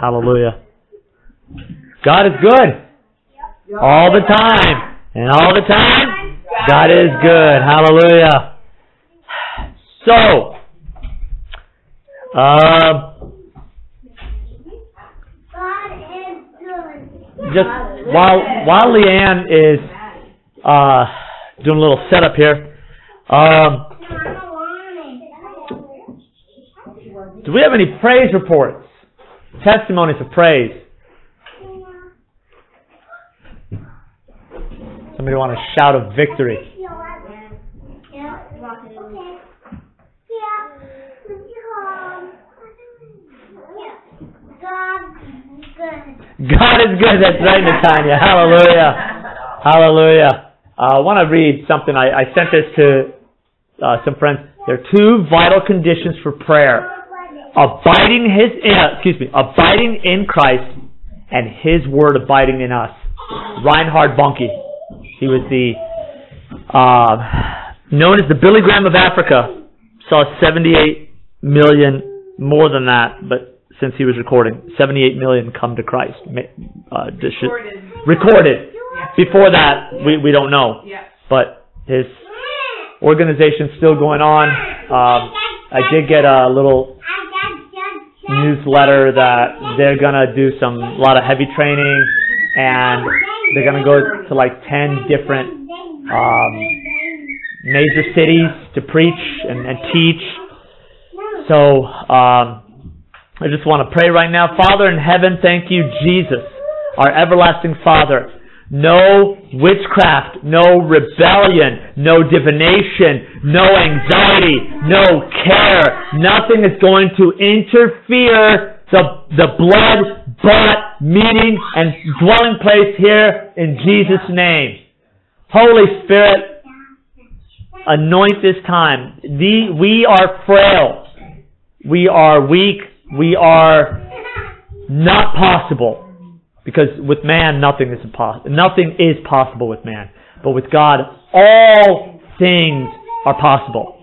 Hallelujah. God is good. All the time. And all the time, God is good. Hallelujah. So, uh, just while while Leanne is uh, doing a little setup here, um, do we have any praise reports, testimonies of praise? Somebody want to shout of victory? God is good. That's right, Natanya. Hallelujah. Hallelujah. Uh, I want to read something. I, I sent this to uh, some friends. There are two vital conditions for prayer: abiding His, uh, excuse me, abiding in Christ, and His Word abiding in us. Reinhard Bonnke. He was the uh, known as the Billy Graham of Africa. Saw 78 million more than that, but since he was recording. 78 million come to Christ. Uh, recorded. recorded. Before that, we, we don't know. But his organization's still going on. Um, I did get a little newsletter that they're gonna do some a lot of heavy training, and they're gonna go to like 10 different um, major cities to preach and, and teach. So um, I just want to pray right now. Father in heaven, thank you, Jesus, our everlasting Father. No witchcraft, no rebellion, no divination, no anxiety, no care. Nothing is going to interfere the, the blood bought meeting and dwelling place here in Jesus' name. Holy Spirit, anoint this time. The, we are frail. We are weak. We are not possible because with man nothing is impossible. Nothing is possible with man, but with God all things are possible.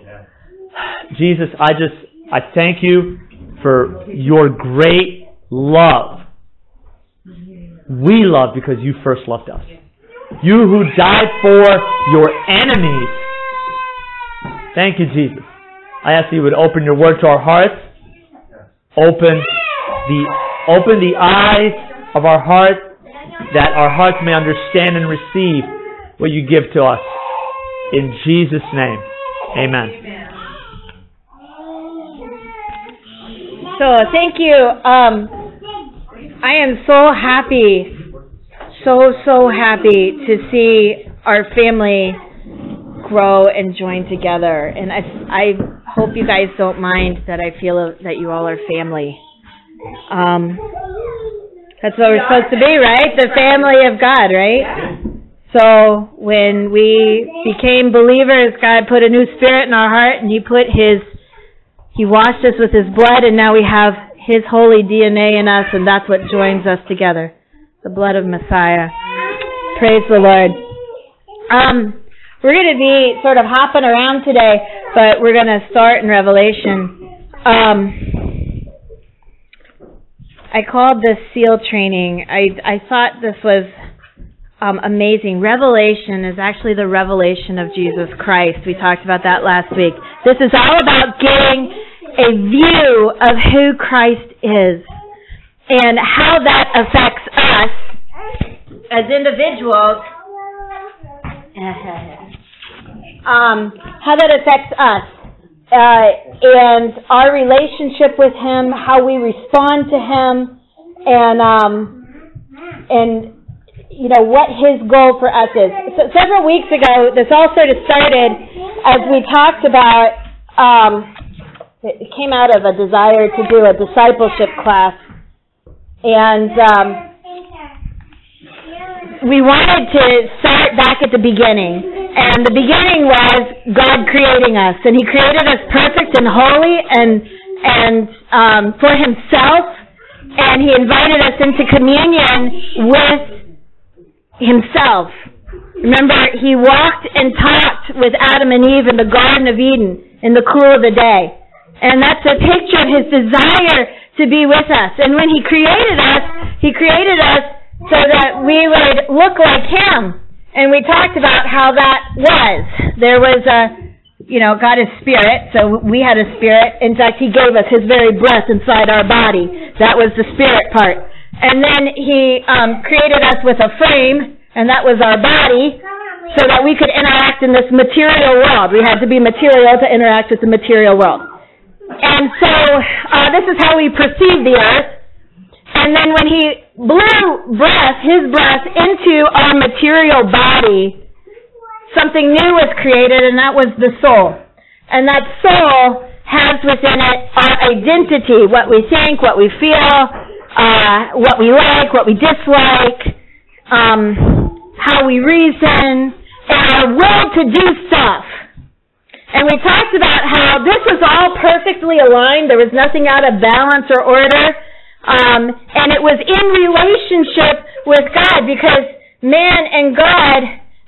Jesus, I just I thank you for your great love. We love because you first loved us. You who died for your enemies. Thank you, Jesus. I ask that you would open your word to our hearts open the open the eyes of our heart that our hearts may understand and receive what you give to us. In Jesus' name. Amen. So thank you. Um, I am so happy, so so happy to see our family grow and join together. And I, I hope you guys don't mind that I feel that you all are family. Um, that's what we're supposed to be, right? The family of God, right? So when we became believers, God put a new spirit in our heart, and He put His, He washed us with His blood, and now we have His holy DNA in us, and that's what joins us together. The blood of Messiah. Praise the Lord. Um, we're going to be sort of hopping around today, but we're going to start in Revelation. Um, I called this SEAL training. I I thought this was um, amazing. Revelation is actually the revelation of Jesus Christ. We talked about that last week. This is all about getting a view of who Christ is and how that affects us as individuals um, how that affects us uh, and our relationship with Him, how we respond to Him, and um, and you know what His goal for us is. So several weeks ago, this all sort of started as we talked about. Um, it came out of a desire to do a discipleship class, and um, we wanted to start back at the beginning and the beginning was God creating us, and He created us perfect and holy and and um, for Himself, and He invited us into communion with Himself. Remember, He walked and talked with Adam and Eve in the Garden of Eden in the cool of the day, and that's a picture of His desire to be with us. And when He created us, He created us so that we would look like Him. And we talked about how that was. There was a, you know, God is spirit, so we had a spirit. In fact, He gave us His very breath inside our body. That was the spirit part. And then He um, created us with a frame, and that was our body, so that we could interact in this material world. We had to be material to interact with the material world. And so uh, this is how we perceive the earth. And then when he blew breath, his breath, into our material body, something new was created, and that was the soul. And that soul has within it our identity, what we think, what we feel, uh, what we like, what we dislike, um, how we reason, and our will to do stuff. And we talked about how this was all perfectly aligned. There was nothing out of balance or order. Um, and it was in relationship with God because man and God,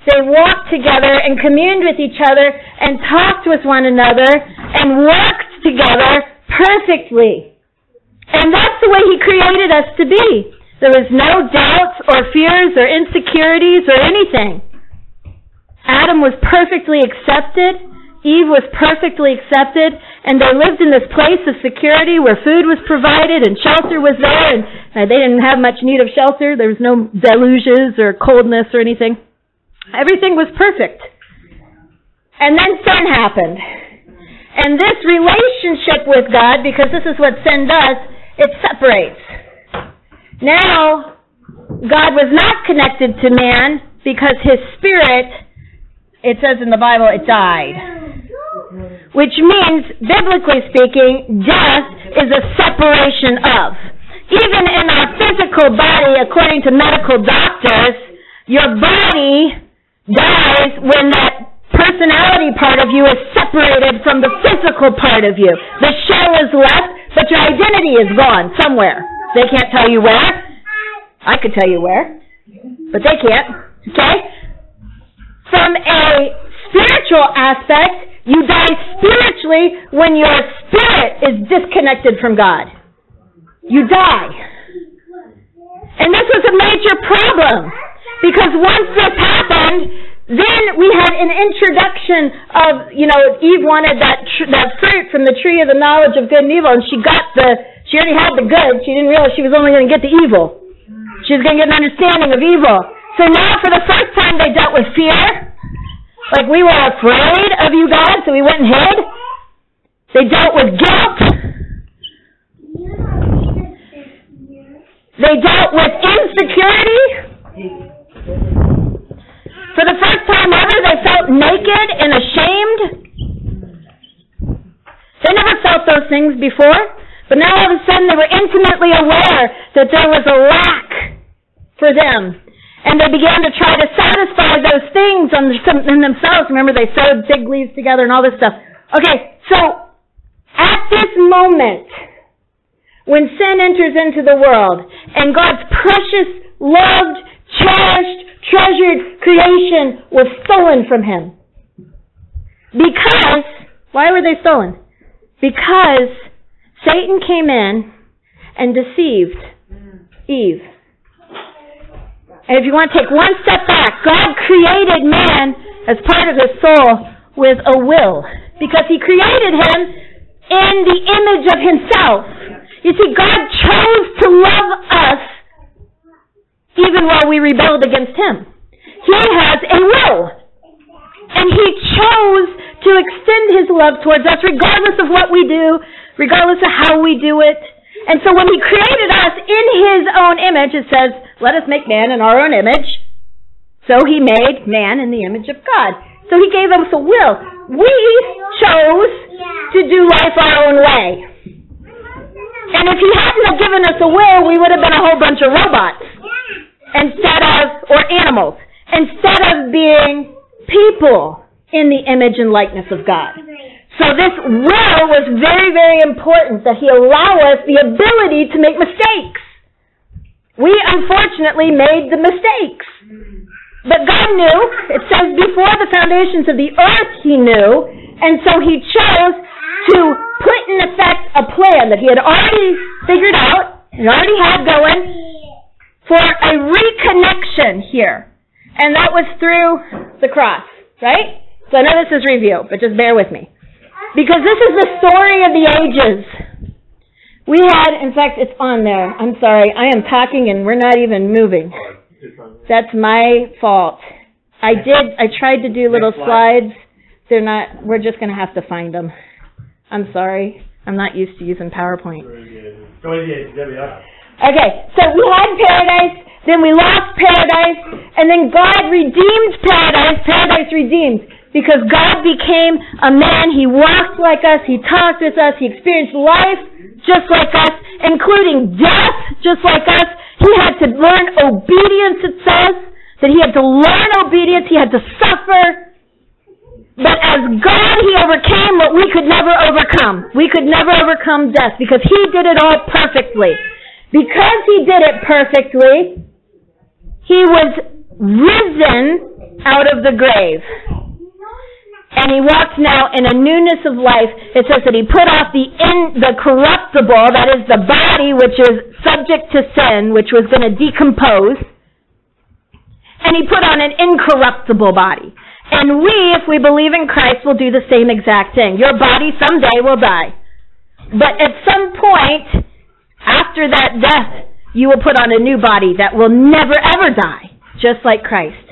they walked together and communed with each other and talked with one another and worked together perfectly. And that's the way He created us to be. There was no doubts or fears or insecurities or anything. Adam was perfectly accepted. Eve was perfectly accepted, and they lived in this place of security where food was provided and shelter was there, and uh, they didn't have much need of shelter. There was no deluges or coldness or anything. Everything was perfect. And then sin happened. And this relationship with God, because this is what sin does, it separates. Now, God was not connected to man because his spirit, it says in the Bible, it died which means, biblically speaking, death is a separation of. Even in our physical body, according to medical doctors, your body dies when that personality part of you is separated from the physical part of you. The shell is left, but your identity is gone somewhere. They can't tell you where. I could tell you where, but they can't. Okay? From a spiritual aspect, you die spiritually when your spirit is disconnected from God. You die. And this was a major problem because once this happened, then we had an introduction of, you know, Eve wanted that tr- that fruit from the tree of the knowledge of good and evil, and she got the, she already had the good. She didn't realize she was only going to get the evil. She was going to get an understanding of evil. So now, for the first time, they dealt with fear. Like we were afraid of you, God, so we went and hid. They dealt with guilt. They dealt with insecurity. For the first time ever, they felt naked and ashamed. They never felt those things before, but now all of a sudden they were intimately aware that there was a lack for them and they began to try to satisfy those things on in themselves. Remember, they sewed fig leaves together and all this stuff. Okay, so at this moment, when sin enters into the world and God's precious, loved, cherished, treasured creation was stolen from him. Because, why were they stolen? Because Satan came in and deceived Eve. And if you want to take one step back, God created man as part of his soul with a will. Because he created him in the image of himself. You see, God chose to love us even while we rebelled against him. He has a will. And he chose to extend his love towards us regardless of what we do, regardless of how we do it. And so when he created us in his own image, it says, let us make man in our own image. So he made man in the image of God. So he gave us a will. We chose to do life our own way. And if he hadn't have given us a will, we would have been a whole bunch of robots. Instead of, or animals. Instead of being people in the image and likeness of God. So this will was very, very important that he allow us the ability to make mistakes. We unfortunately made the mistakes. But God knew, it says before the foundations of the earth he knew, and so he chose to put in effect a plan that he had already figured out, and already had going, for a reconnection here. And that was through the cross, right? So I know this is review, but just bear with me. Because this is the story of the ages. We had, in fact, it's on there. I'm sorry. I am talking and we're not even moving. That's my fault. I did, I tried to do little slides. They're not, we're just going to have to find them. I'm sorry. I'm not used to using PowerPoint. Okay, so we had paradise, then we lost paradise, and then God redeemed paradise, paradise redeemed. Because God became a man, He walked like us, He talked with us, He experienced life just like us, including death just like us. He had to learn obedience, it says, that He had to learn obedience, He had to suffer. But as God, He overcame what we could never overcome. We could never overcome death because He did it all perfectly. Because He did it perfectly, He was risen out of the grave and he walks now in a newness of life. It says that he put off the in, the corruptible, that is the body which is subject to sin, which was going to decompose, and he put on an incorruptible body. And we, if we believe in Christ, will do the same exact thing. Your body someday will die. But at some point, after that death, you will put on a new body that will never ever die, just like Christ.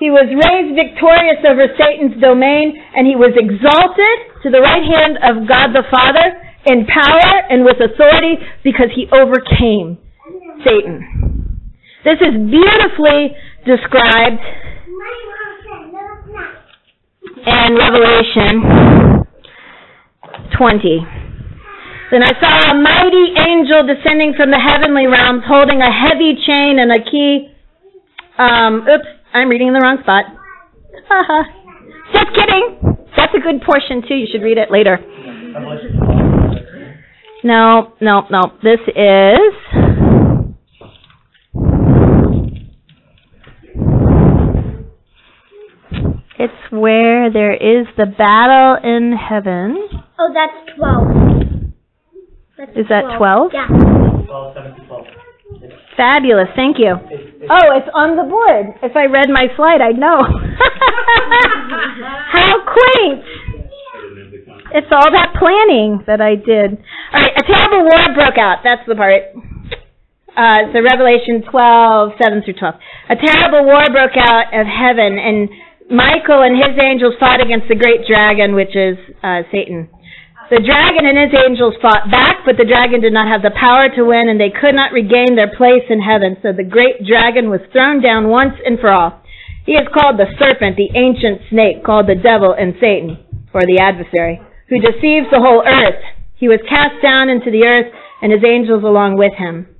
He was raised victorious over Satan's domain, and he was exalted to the right hand of God the Father in power and with authority because he overcame Satan. This is beautifully described in Revelation 20. Then I saw a mighty angel descending from the heavenly realms holding a heavy chain and a key. Um, oops, I'm reading in the wrong spot. Haha. Just kidding. That's a good portion too. You should read it later. No, no, no. This is. It's where there is the battle in heaven. Oh, that's 12. That's Is that 12? Yeah. 12, 7 12. Fabulous. Thank you. Oh, it's on the board. If I read my slide, I'd know. How quaint. It's all that planning that I did. All right, a terrible war broke out. That's the part. Uh, so Revelation 12, 7 through 12. A terrible war broke out of heaven, and Michael and his angels fought against the great dragon, which is uh, Satan. The dragon and his angels fought back, but the dragon did not have the power to win, and they could not regain their place in heaven. So the great dragon was thrown down once and for all. He is called the serpent, the ancient snake, called the devil and Satan, or the adversary, who deceives the whole earth. He was cast down into the earth, and his angels along with him.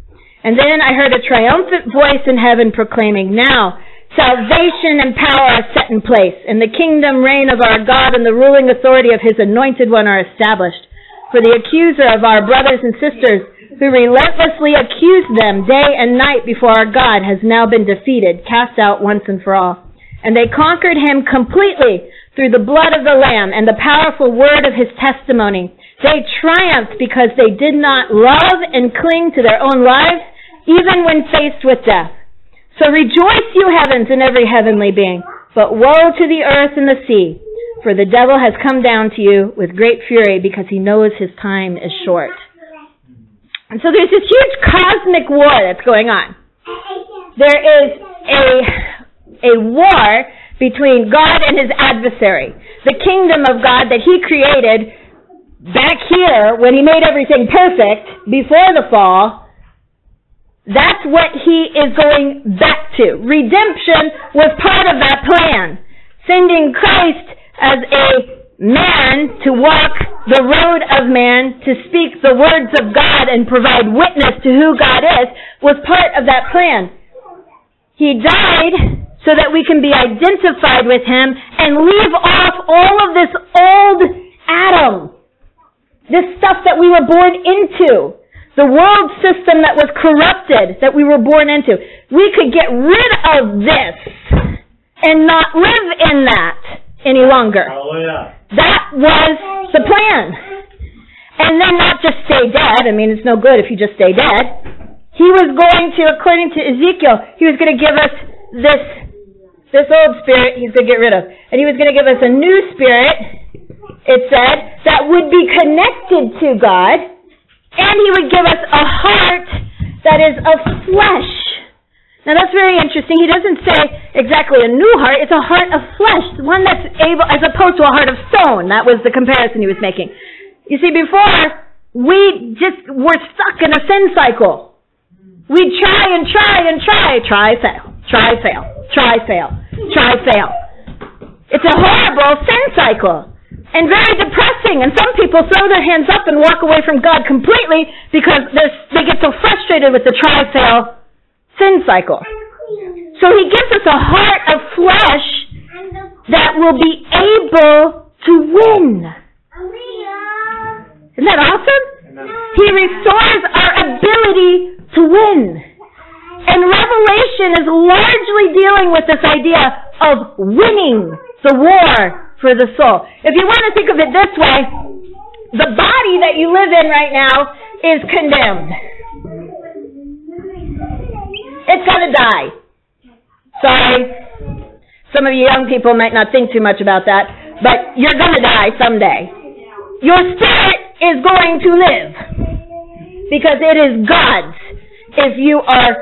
And then I heard a triumphant voice in heaven proclaiming, Now, Salvation and power are set in place, and the kingdom reign of our God and the ruling authority of his anointed one are established. For the accuser of our brothers and sisters, who relentlessly accused them day and night before our God, has now been defeated, cast out once and for all. And they conquered him completely through the blood of the Lamb and the powerful word of his testimony. They triumphed because they did not love and cling to their own lives, even when faced with death. So rejoice, you heavens, and every heavenly being. But woe to the earth and the sea, for the devil has come down to you with great fury because he knows his time is short. And so there's this huge cosmic war that's going on. There is a, a war between God and his adversary. The kingdom of God that he created back here when he made everything perfect before the fall that's what he is going back to. Redemption was part of that plan. Sending Christ as a man to walk the road of man, to speak the words of God and provide witness to who God is, was part of that plan. He died so that we can be identified with him and leave off all of this old Adam. This stuff that we were born into. The world system that was corrupted, that we were born into. We could get rid of this and not live in that any longer. Hallelujah. That was the plan. and then not just stay dead. I mean, it's no good if you just stay dead. He was going to, according to Ezekiel, he was going to give us this, this old spirit he's going to get rid of. And he was going to give us a new spirit, it said, that would be connected to God, and he would give us a heart that is of flesh. Now that's very interesting. He doesn't say exactly a new heart. It's a heart of flesh, one that's able, as opposed to a heart of stone. That was the comparison he was making. You see, before, we just were stuck in a sin cycle. We'd try and try and try, try, fail, try, fail, try, fail, try, fail. It's a horrible sin cycle and very depressing. And some people throw their hands up and walk away from God completely because they get so frustrated with the try, fail sin cycle. So He gives us a heart of flesh that will be able to win. Isn't that awesome? He restores our ability to win. And Revelation is largely dealing with this idea of winning the war for the soul. If you want to think of it this way, the body that you live in right now is condemned. It's gonna die. Sorry. Some of you young people might not think too much about that, but you're gonna die someday. Your spirit is going to live. Because it is God's if you are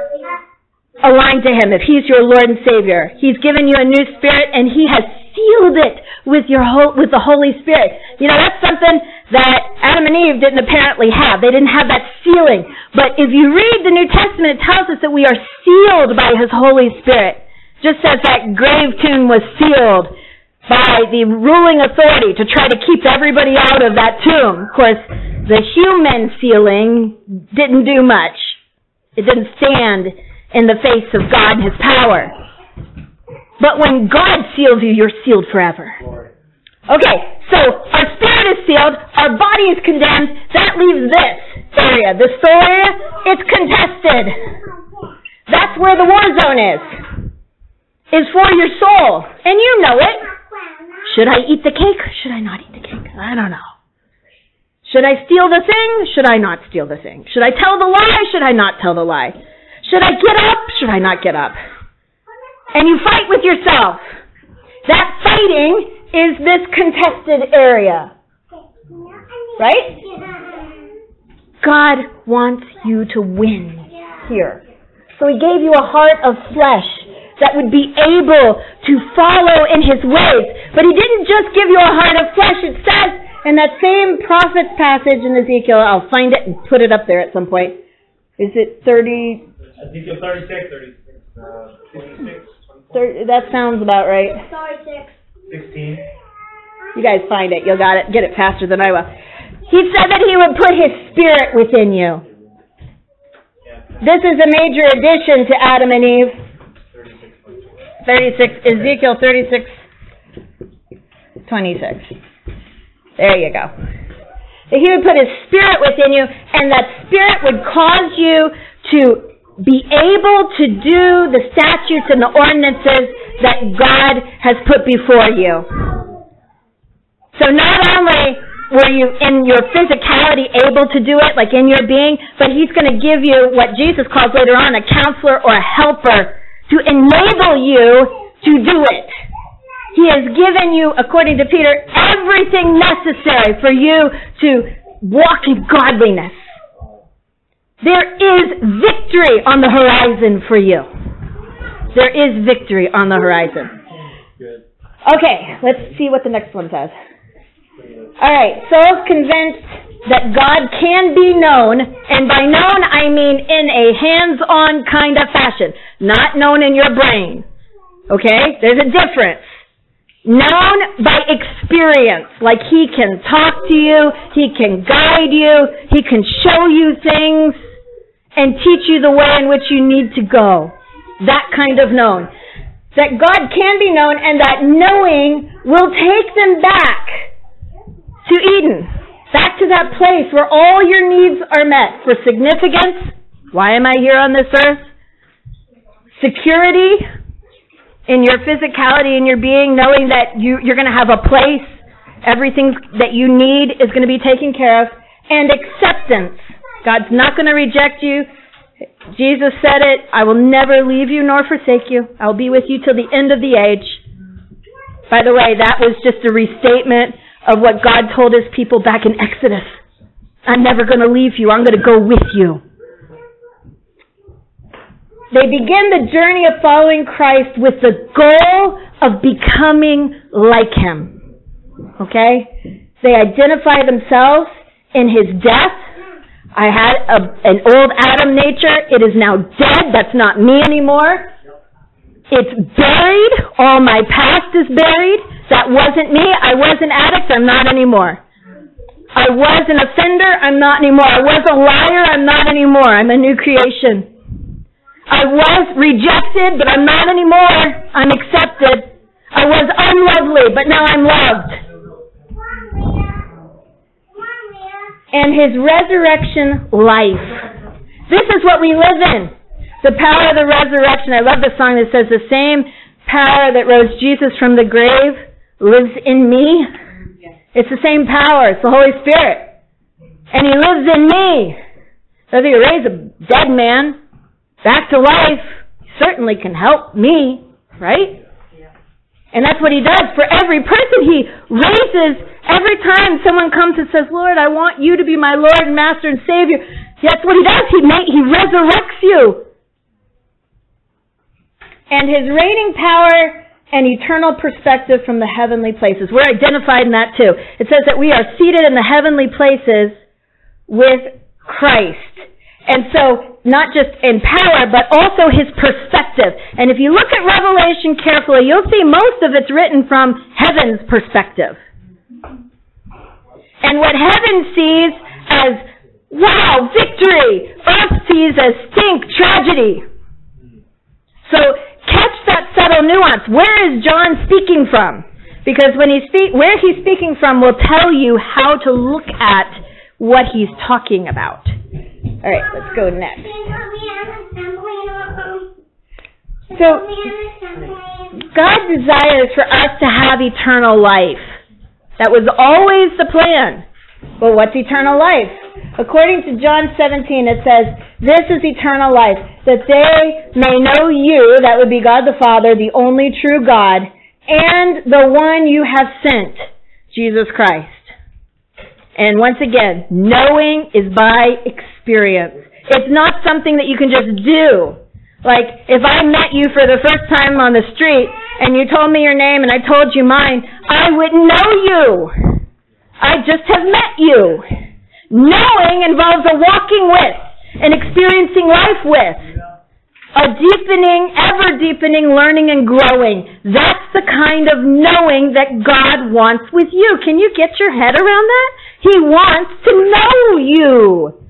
aligned to Him, if He's your Lord and Savior. He's given you a new spirit and He has sealed it with your whole, with the Holy Spirit. You know, that's something that Adam and Eve didn't apparently have. They didn't have that sealing. But if you read the New Testament, it tells us that we are sealed by His Holy Spirit. Just as that grave tomb was sealed by the ruling authority to try to keep everybody out of that tomb. Of course, the human sealing didn't do much. It didn't stand in the face of God and His power. But when God seals you, you're sealed forever. Okay, so our spirit is sealed, our body is condemned, that leaves this area. This soul area, it's contested. That's where the war zone is. Is for your soul. And you know it. Should I eat the cake should I not eat the cake? I don't know. Should I steal the thing? Should I not steal the thing? Should I tell the lie? Should I not tell the lie? Should I get up? Should I not get up? And you fight with yourself. That fighting is this contested area. Right? God wants you to win here. So He gave you a heart of flesh that would be able to follow in his ways. But he didn't just give you a heart of flesh. It says in that same prophet's passage in Ezekiel, I'll find it and put it up there at some point. Is it 30? Ezekiel 36. 36. Uh, 30, that sounds about right. 16. You guys find it. You'll got it. Get it faster than I will. He said that he would put his spirit within you. This is a major addition to Adam and Eve. 36, Ezekiel 36, 26. There you go. That He would put his spirit within you, and that spirit would cause you to be able to do the statutes and the ordinances that God has put before you. So not only were you in your physicality able to do it, like in your being, but he's going to give you what Jesus calls later on a counselor or a helper to enable you to do it. He has given you, according to Peter, everything necessary for you to walk in godliness. There is victory on the horizon for you. There is victory on the horizon. Okay, let's see what the next one says. All right, so convinced that God can be known, and by known I mean in a hands-on kind of fashion, not known in your brain. Okay? There's a difference. Known by experience, like He can talk to you, He can guide you, He can show you things, and teach you the way in which you need to go. That kind of known. That God can be known, and that knowing will take them back to Eden. Back to that place where all your needs are met for significance. Why am I here on this earth? Security in your physicality, in your being, knowing that you, you're going to have a place, everything that you need is going to be taken care of, and acceptance. God's not going to reject you. Jesus said it, I will never leave you nor forsake you. I'll be with you till the end of the age. By the way, that was just a restatement of what God told his people back in Exodus. I'm never going to leave you. I'm going to go with you. They begin the journey of following Christ with the goal of becoming like him. Okay? They identify themselves in his death. I had a, an old Adam nature. It is now dead. That's not me anymore. It's buried. All my past is buried. That wasn't me. I was an addict. I'm not anymore. I was an offender. I'm not anymore. I was a liar. I'm not anymore. I'm a new creation. I was rejected, but I'm not anymore. I'm accepted. I was unlovely, but now I'm loved. And his resurrection life. This is what we live in. The power of the resurrection. I love the song that says, The same power that rose Jesus from the grave lives in me. It's the same power. It's the Holy Spirit. And He lives in me. So if you raise a dead man back to life, He certainly can help me, right? And that's what He does for every person. He raises every time someone comes and says, Lord, I want you to be my Lord and Master and Savior. That's what He does. He, he resurrects you and his reigning power and eternal perspective from the heavenly places. We're identified in that too. It says that we are seated in the heavenly places with Christ. And so, not just in power, but also his perspective. And if you look at Revelation carefully, you'll see most of it's written from heaven's perspective. And what heaven sees as, wow, victory, earth sees as stink, tragedy. So catch that subtle nuance. Where is John speaking from? Because when he speak, where he's speaking from will tell you how to look at what he's talking about. All right, let's go next. So, God desires for us to have eternal life. That was always the plan. But what's eternal life? According to John 17, it says, This is eternal life, that they may know you, that would be God the Father, the only true God, and the one you have sent, Jesus Christ. And once again, knowing is by experience. It's not something that you can just do. Like, if I met you for the first time on the street, and you told me your name and I told you mine, I wouldn't know you. I just have met you. Knowing involves a walking with, and experiencing life with. A deepening, ever deepening learning and growing. That's the kind of knowing that God wants with you. Can you get your head around that? He wants to know you.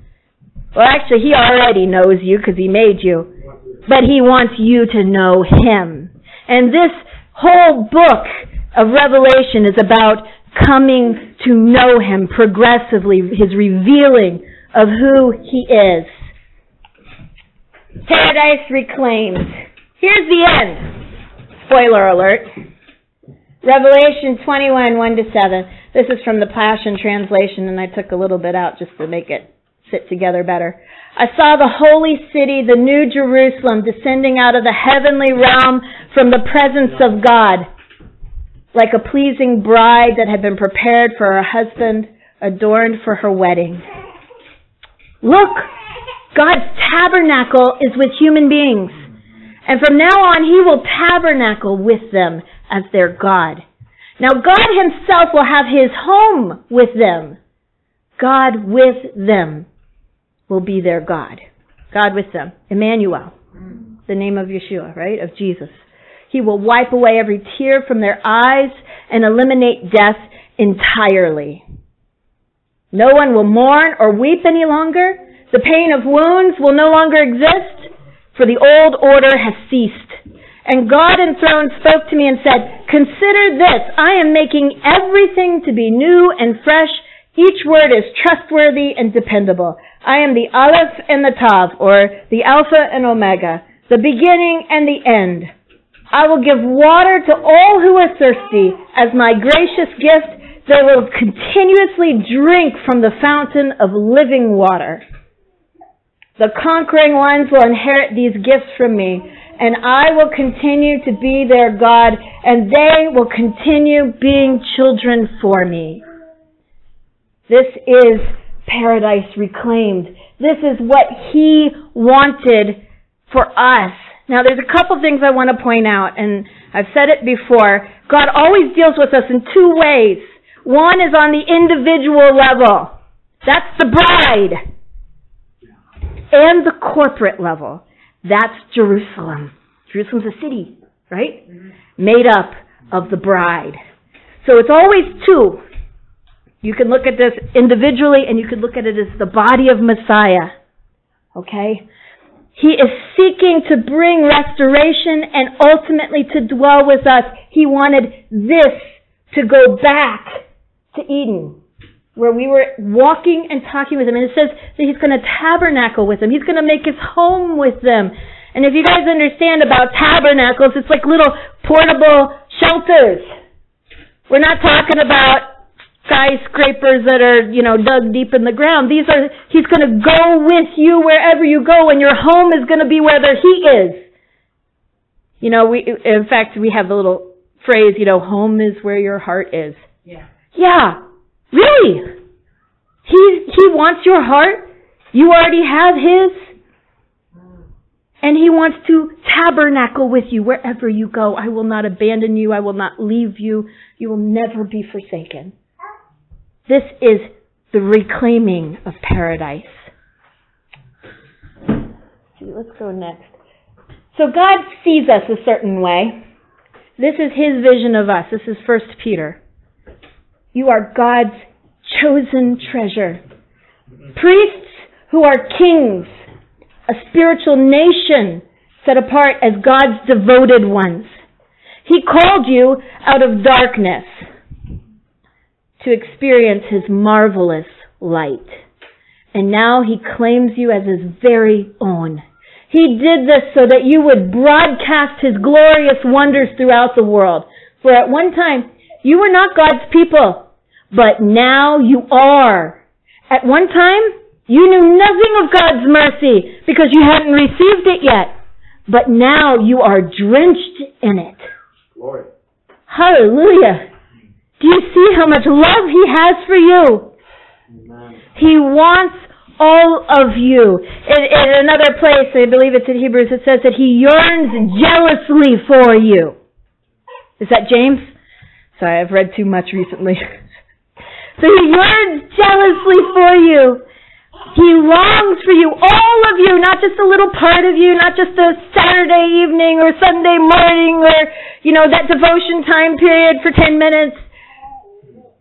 Well, actually, He already knows you because He made you. But He wants you to know Him. And this whole book of Revelation is about coming to know Him progressively, His revealing of who He is. Paradise reclaimed. Here's the end. Spoiler alert. Revelation 21, 1 to 7. This is from the Passion Translation, and I took a little bit out just to make it fit together better. I saw the holy city, the new Jerusalem, descending out of the heavenly realm from the presence of God like a pleasing bride that had been prepared for her husband, adorned for her wedding. Look, God's tabernacle is with human beings. And from now on, He will tabernacle with them as their God. Now, God Himself will have His home with them. God with them will be their God. God with them. Emmanuel. The name of Yeshua, right? Of Jesus. He will wipe away every tear from their eyes and eliminate death entirely. No one will mourn or weep any longer. The pain of wounds will no longer exist, for the old order has ceased. And God enthroned spoke to me and said, Consider this, I am making everything to be new and fresh. Each word is trustworthy and dependable. I am the Aleph and the Tav, or the Alpha and Omega, the beginning and the end. I will give water to all who are thirsty as my gracious gift. They will continuously drink from the fountain of living water. The conquering ones will inherit these gifts from me, and I will continue to be their God, and they will continue being children for me. This is paradise reclaimed. This is what He wanted for us. Now there's a couple things I want to point out, and I've said it before. God always deals with us in two ways. One is on the individual level. That's the bride. And the corporate level. That's Jerusalem. Jerusalem's a city, right? Mm-hmm. Made up of the bride. So it's always two. You can look at this individually and you can look at it as the body of Messiah. Okay? He is seeking to bring restoration and ultimately to dwell with us. He wanted this to go back to Eden, where we were walking and talking with him. And it says that he's going to tabernacle with them. He's going to make his home with them. And if you guys understand about tabernacles, it's like little portable shelters. We're not talking about skyscrapers that are, you know, dug deep in the ground. These are, he's going to go with you wherever you go and your home is going to be where he is. You know, we, in fact, we have the little phrase, you know, home is where your heart is. Yeah. Yeah. Really? He, he wants your heart. You already have his. And he wants to tabernacle with you wherever you go. I will not abandon you. I will not leave you. You will never be forsaken. This is the reclaiming of paradise. Let's go next. So God sees us a certain way. This is his vision of us. This is First Peter. You are God's chosen treasure. Priests who are kings, a spiritual nation set apart as God's devoted ones. He called you out of darkness to experience His marvelous light. And now He claims you as His very own. He did this so that you would broadcast His glorious wonders throughout the world. For at one time, you were not God's people, but now you are. At one time, you knew nothing of God's mercy because you hadn't received it yet. But now you are drenched in it. Glory. Hallelujah. Do you see how much love He has for you? Amen. He wants all of you. In, in another place, I believe it's in Hebrews, it says that He yearns jealously for you. Is that James? Sorry, I've read too much recently. so He yearns jealously for you. He longs for you, all of you, not just a little part of you, not just a Saturday evening or Sunday morning or, you know, that devotion time period for 10 minutes.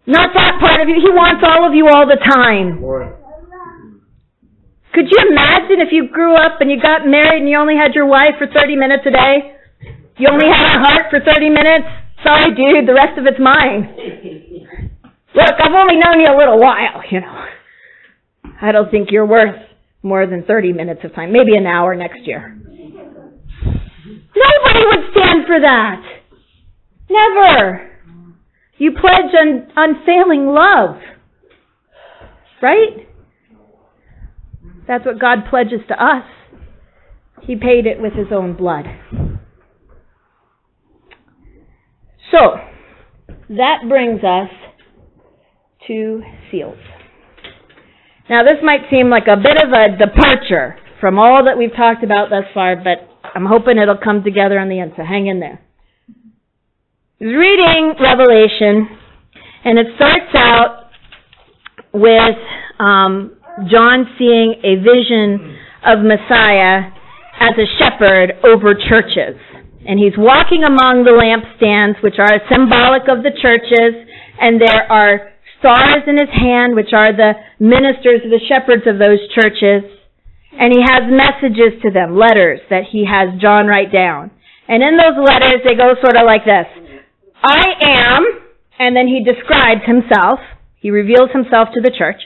Not that part of you. He wants all of you all the time. Could you imagine if you grew up and you got married and you only had your wife for 30 minutes a day? You only had her heart for 30 minutes? Sorry, dude, the rest of it's mine. Look, I've only known you a little while, you know. I don't think you're worth more than 30 minutes of time, maybe an hour next year. Nobody would stand for that. Never. You pledge un- unfailing love. Right? That's what God pledges to us. He paid it with His own blood. So, that brings us to seals. Now, this might seem like a bit of a departure from all that we've talked about thus far, but I'm hoping it'll come together on the end, so hang in there. Reading Revelation, and it starts out with um, John seeing a vision of Messiah as a shepherd over churches. And he's walking among the lampstands, which are symbolic of the churches, and there are stars in his hand, which are the ministers, of the shepherds of those churches. And he has messages to them, letters that he has John write down. And in those letters, they go sort of like this. I am, and then he describes himself. He reveals himself to the church.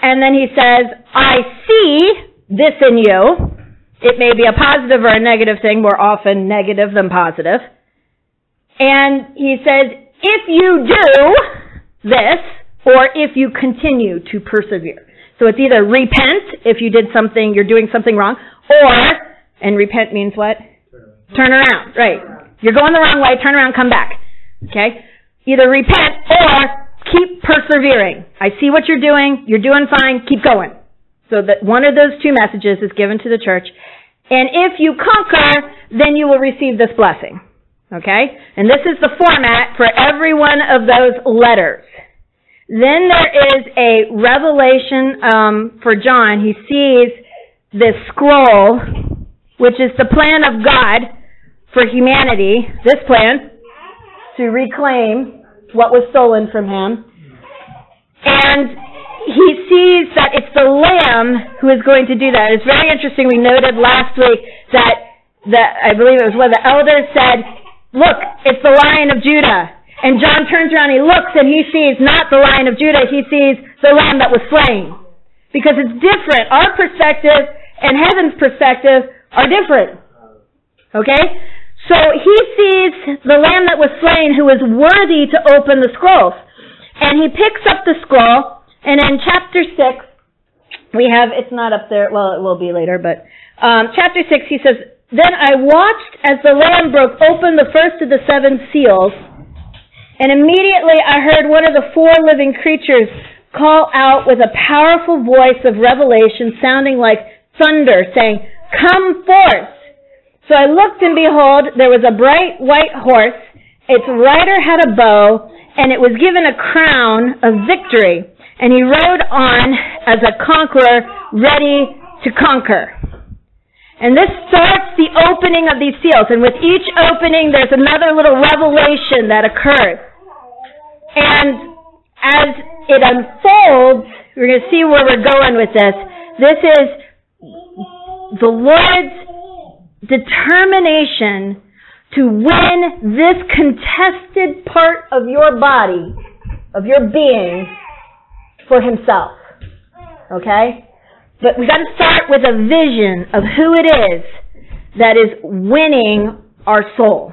And then he says, I see this in you. It may be a positive or a negative thing, more often negative than positive. And he says, if you do, this, or if you continue to persevere. So it's either repent if you did something, you're doing something wrong, or, and repent means what? Turn around, right. You're going the wrong way, turn around, come back. Okay? Either repent or keep persevering. I see what you're doing, you're doing fine, keep going. So that one of those two messages is given to the church. And if you conquer, then you will receive this blessing. Okay? And this is the format for every one of those letters. Then there is a revelation um, for John. He sees this scroll, which is the plan of God for humanity, this plan, to reclaim what was stolen from him. And he sees that it's the Lamb who is going to do that. It's very interesting. We noted last week that, that I believe it was one of the elders said, Look, it's the Lion of Judah. And John turns around, he looks, and he sees not the Lion of Judah, he sees the Lamb that was slain. Because it's different. Our perspective and heaven's perspective are different. Okay? So he sees the Lamb that was slain who is worthy to open the scrolls. And he picks up the scroll, and in chapter 6, we have, it's not up there, well, it will be later, but um, chapter 6, he says, then I watched as the Lamb broke open the first of the seven seals, and immediately I heard one of the four living creatures call out with a powerful voice of revelation sounding like thunder, saying, Come forth! So I looked and behold, there was a bright white horse. Its rider had a bow, and it was given a crown of victory. And he rode on as a conqueror, ready to conquer. And this starts the opening of these seals. And with each opening, there's another little revelation that occurs. And as it unfolds, we're going to see where we're going with this. This is the Lord's determination to win this contested part of your body, of your being, for Himself. Okay? But we got to start with a vision of who it is that is winning our soul.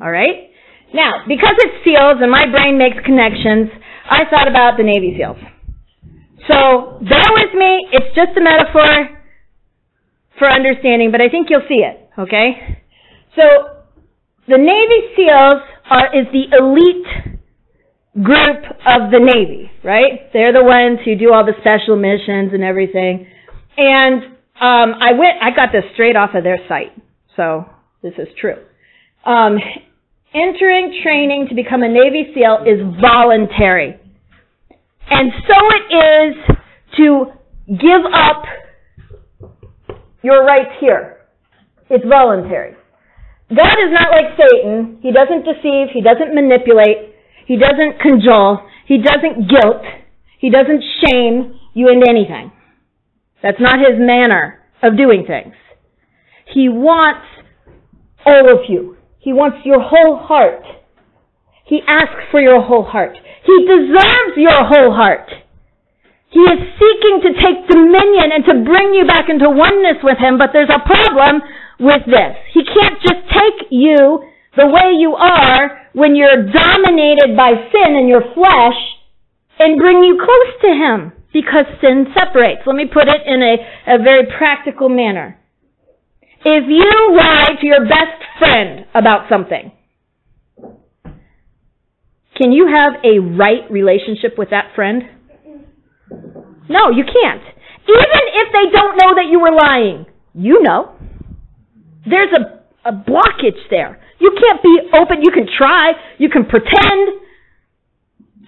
All right? Now, because it's SEALs and my brain makes connections, I thought about the Navy SEALs. So, bear with me. It's just a metaphor for understanding, but I think you'll see it. Okay? So, the Navy SEALs are, is the elite group of the Navy, right? They're the ones who do all the special missions and everything. And um, I went, I got this straight off of their site, so this is true. Um, entering training to become a Navy SEAL is voluntary. And so it is to give up your rights here. It's voluntary. God is not like Satan. He doesn't deceive. He doesn't manipulate. He doesn't cajole. He doesn't guilt. He doesn't shame you into anything. That's not his manner of doing things. He wants all of you. He wants your whole heart. He asks for your whole heart. He deserves your whole heart. He is seeking to take dominion and to bring you back into oneness with Him, but there's a problem with this. He can't just take you the way you are when you're dominated by sin and your flesh and bring you close to Him because sin separates. Let me put it in a, a very practical manner. If you lie to your best friend about something, can you have a right relationship with that friend? No, you can't. Even if they don't know that you were lying, you know. There's a, a blockage there. You can't be open. You can try. You can pretend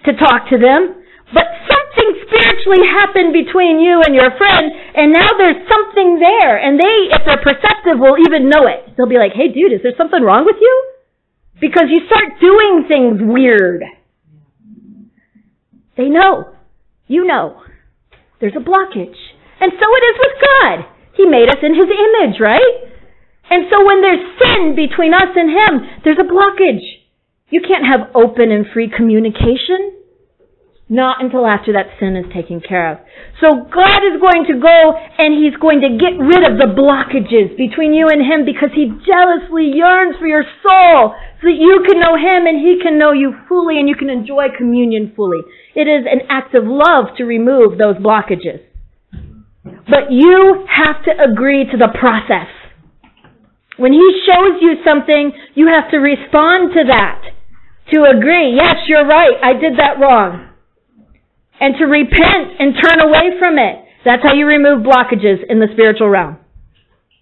to talk to them. But something spiritually happened between you and your friend, and now there's something there. And they, if they're perceptive, will even know it. They'll be like, hey, dude, is there something wrong with you? Because you start doing things weird. They know. You know. There's a blockage. And so it is with God. He made us in His image, right? And so when there's sin between us and Him, there's a blockage. You can't have open and free communication. Not until after that sin is taken care of. So God is going to go and He's going to get rid of the blockages between you and Him because He jealously yearns for your soul so that you can know Him and He can know you fully and you can enjoy communion fully. It is an act of love to remove those blockages. But you have to agree to the process. When He shows you something, you have to respond to that. To agree, yes, you're right, I did that wrong and to repent and turn away from it. That's how you remove blockages in the spiritual realm.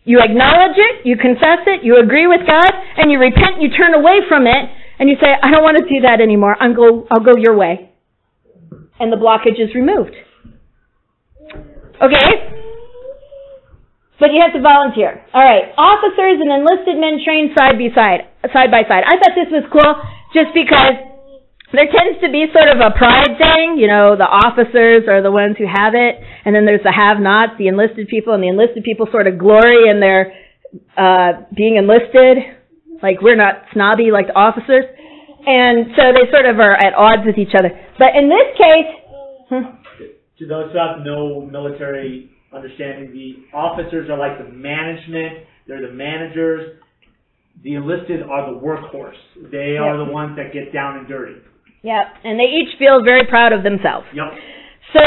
You acknowledge it, you confess it, you agree with God, and you repent, you turn away from it, and you say, I don't want to do that anymore. I'm go, I'll go your way. And the blockage is removed. Okay? But you have to volunteer. Alright. Officers and enlisted men trained side by side, side by side. I thought this was cool just because there tends to be sort of a pride thing, you know, the officers are the ones who have it, and then there's the have-nots, the enlisted people, and the enlisted people sort of glory in their uh, being enlisted, like we're not snobby like the officers, and so they sort of are at odds with each other. But in this case, hmm. to those have no military understanding, the officers are like the management, they're the managers. The enlisted are the workhorse. They are the ones that get down and dirty. Yep, and they each feel very proud of themselves. Yep. So,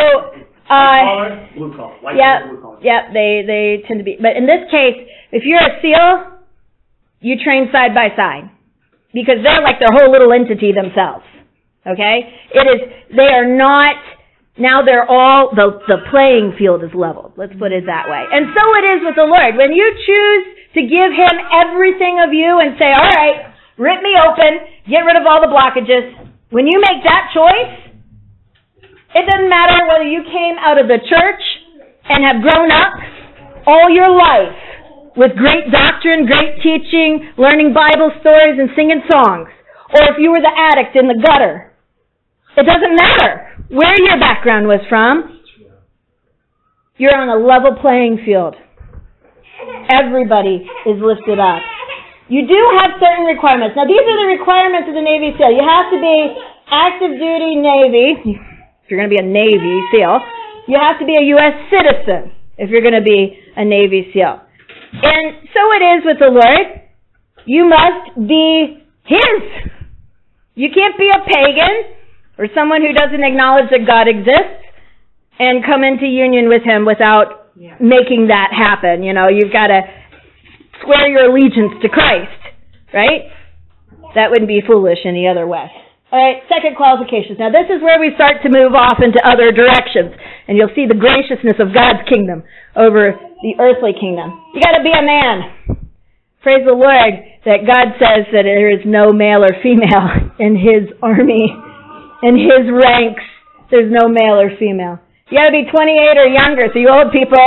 uh, collar, blue collar. White yeah, blue collar. yeah, they they tend to be. But in this case, if you're a SEAL, you train side by side because they're like their whole little entity themselves. Okay, it is. They are not. Now they're all the the playing field is leveled. Let's put it that way. And so it is with the Lord. When you choose to give Him everything of you and say, "All right, rip me open, get rid of all the blockages." When you make that choice, it doesn't matter whether you came out of the church and have grown up all your life with great doctrine, great teaching, learning Bible stories, and singing songs, or if you were the addict in the gutter. It doesn't matter where your background was from. You're on a level playing field. Everybody is lifted up. You do have certain requirements. Now, these are the requirements of the Navy SEAL. You have to be active duty Navy, if you're going to be a Navy SEAL. You have to be a U.S. citizen if you're going to be a Navy SEAL. And so it is with the Lord. You must be His. You can't be a pagan or someone who doesn't acknowledge that God exists and come into union with Him without yeah. making that happen. You know, you've got to swear your allegiance to Christ, right? That wouldn't be foolish any other way. All right, second qualifications. Now, this is where we start to move off into other directions, and you'll see the graciousness of God's kingdom over the earthly kingdom. You got to be a man. Praise the Lord that God says that there is no male or female in His army, in His ranks. There's no male or female. You got to be 28 or younger. So you old people,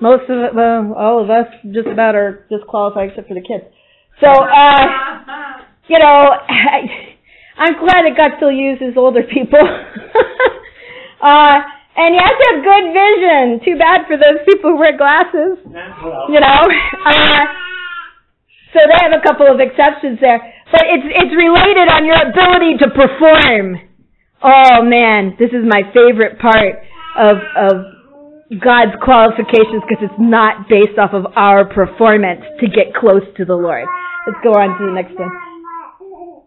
most of well, all of us just about are disqualified except for the kids. So, uh, you know, I'm glad that God still uses older people. uh, and you have to have good vision. Too bad for those people who wear glasses. You know, uh, so they have a couple of exceptions there, but it's it's related on your ability to perform. Oh man, this is my favorite part of of God's qualifications because it's not based off of our performance to get close to the Lord. Let's go on to the next one.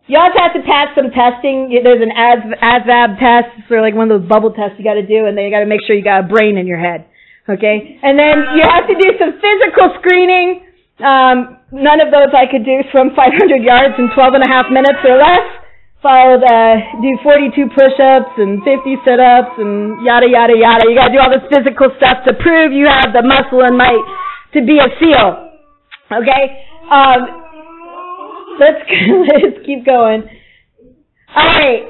You also have to pass some testing. There's an ASVAB test, sort of like one of those bubble tests you got to do, and then you got to make sure you got a brain in your head. Okay, and then you have to do some physical screening. Um, none of those I could do from 500 yards in 12 and a half minutes or less followed uh, do 42 push-ups and 50 sit-ups and yada yada yada. You got to do all this physical stuff to prove you have the muscle and might to be a SEAL. Okay, um, let's let's keep going. All right,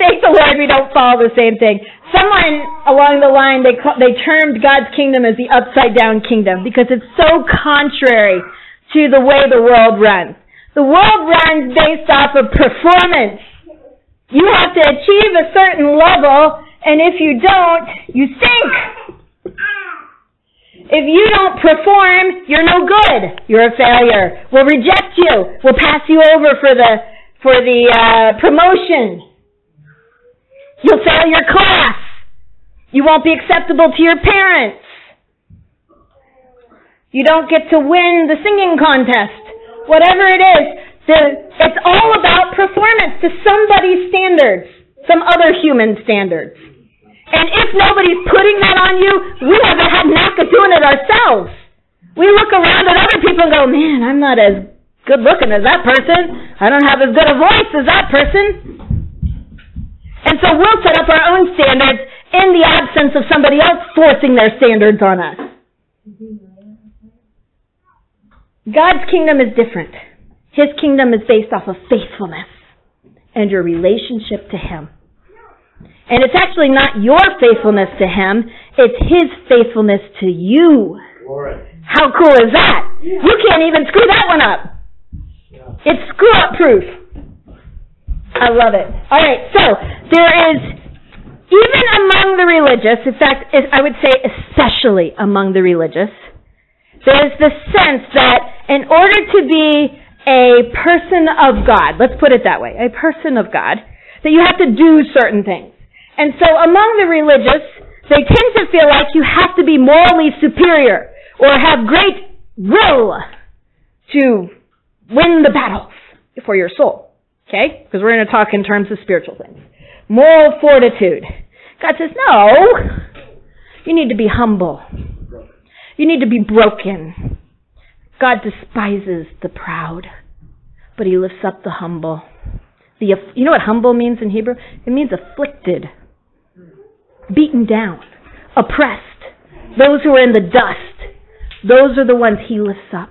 thank the Lord we don't follow the same thing. Someone along the line they they termed God's kingdom as the upside down kingdom because it's so contrary to the way the world runs. The world runs based off of performance. You have to achieve a certain level, and if you don't, you sink. If you don't perform, you're no good. You're a failure. We'll reject you. We'll pass you over for the for the uh, promotion. You'll fail your class. You won't be acceptable to your parents. You don't get to win the singing contest. Whatever it is, the, it's all about performance to somebody's standards, some other human standards. And if nobody's putting that on you, we haven't had knack of doing it ourselves. We look around at other people and go, man, I'm not as good looking as that person. I don't have as good a voice as that person. And so we'll set up our own standards in the absence of somebody else forcing their standards on us. God's kingdom is different. His kingdom is based off of faithfulness and your relationship to Him. And it's actually not your faithfulness to Him, it's His faithfulness to you. How cool is that? You can't even screw that one up. It's screw up proof. I love it. All right, so there is, even among the religious, in fact, I would say especially among the religious, there's the sense that in order to be a person of God, let's put it that way, a person of God, that you have to do certain things. And so among the religious, they tend to feel like you have to be morally superior or have great will to win the battles for your soul. Okay? Because we're going to talk in terms of spiritual things. Moral fortitude. God says, no. You need to be humble. You need to be broken. God despises the proud, but he lifts up the humble. The, you know what humble means in Hebrew? It means afflicted beaten down, oppressed, those who are in the dust, those are the ones he lifts up.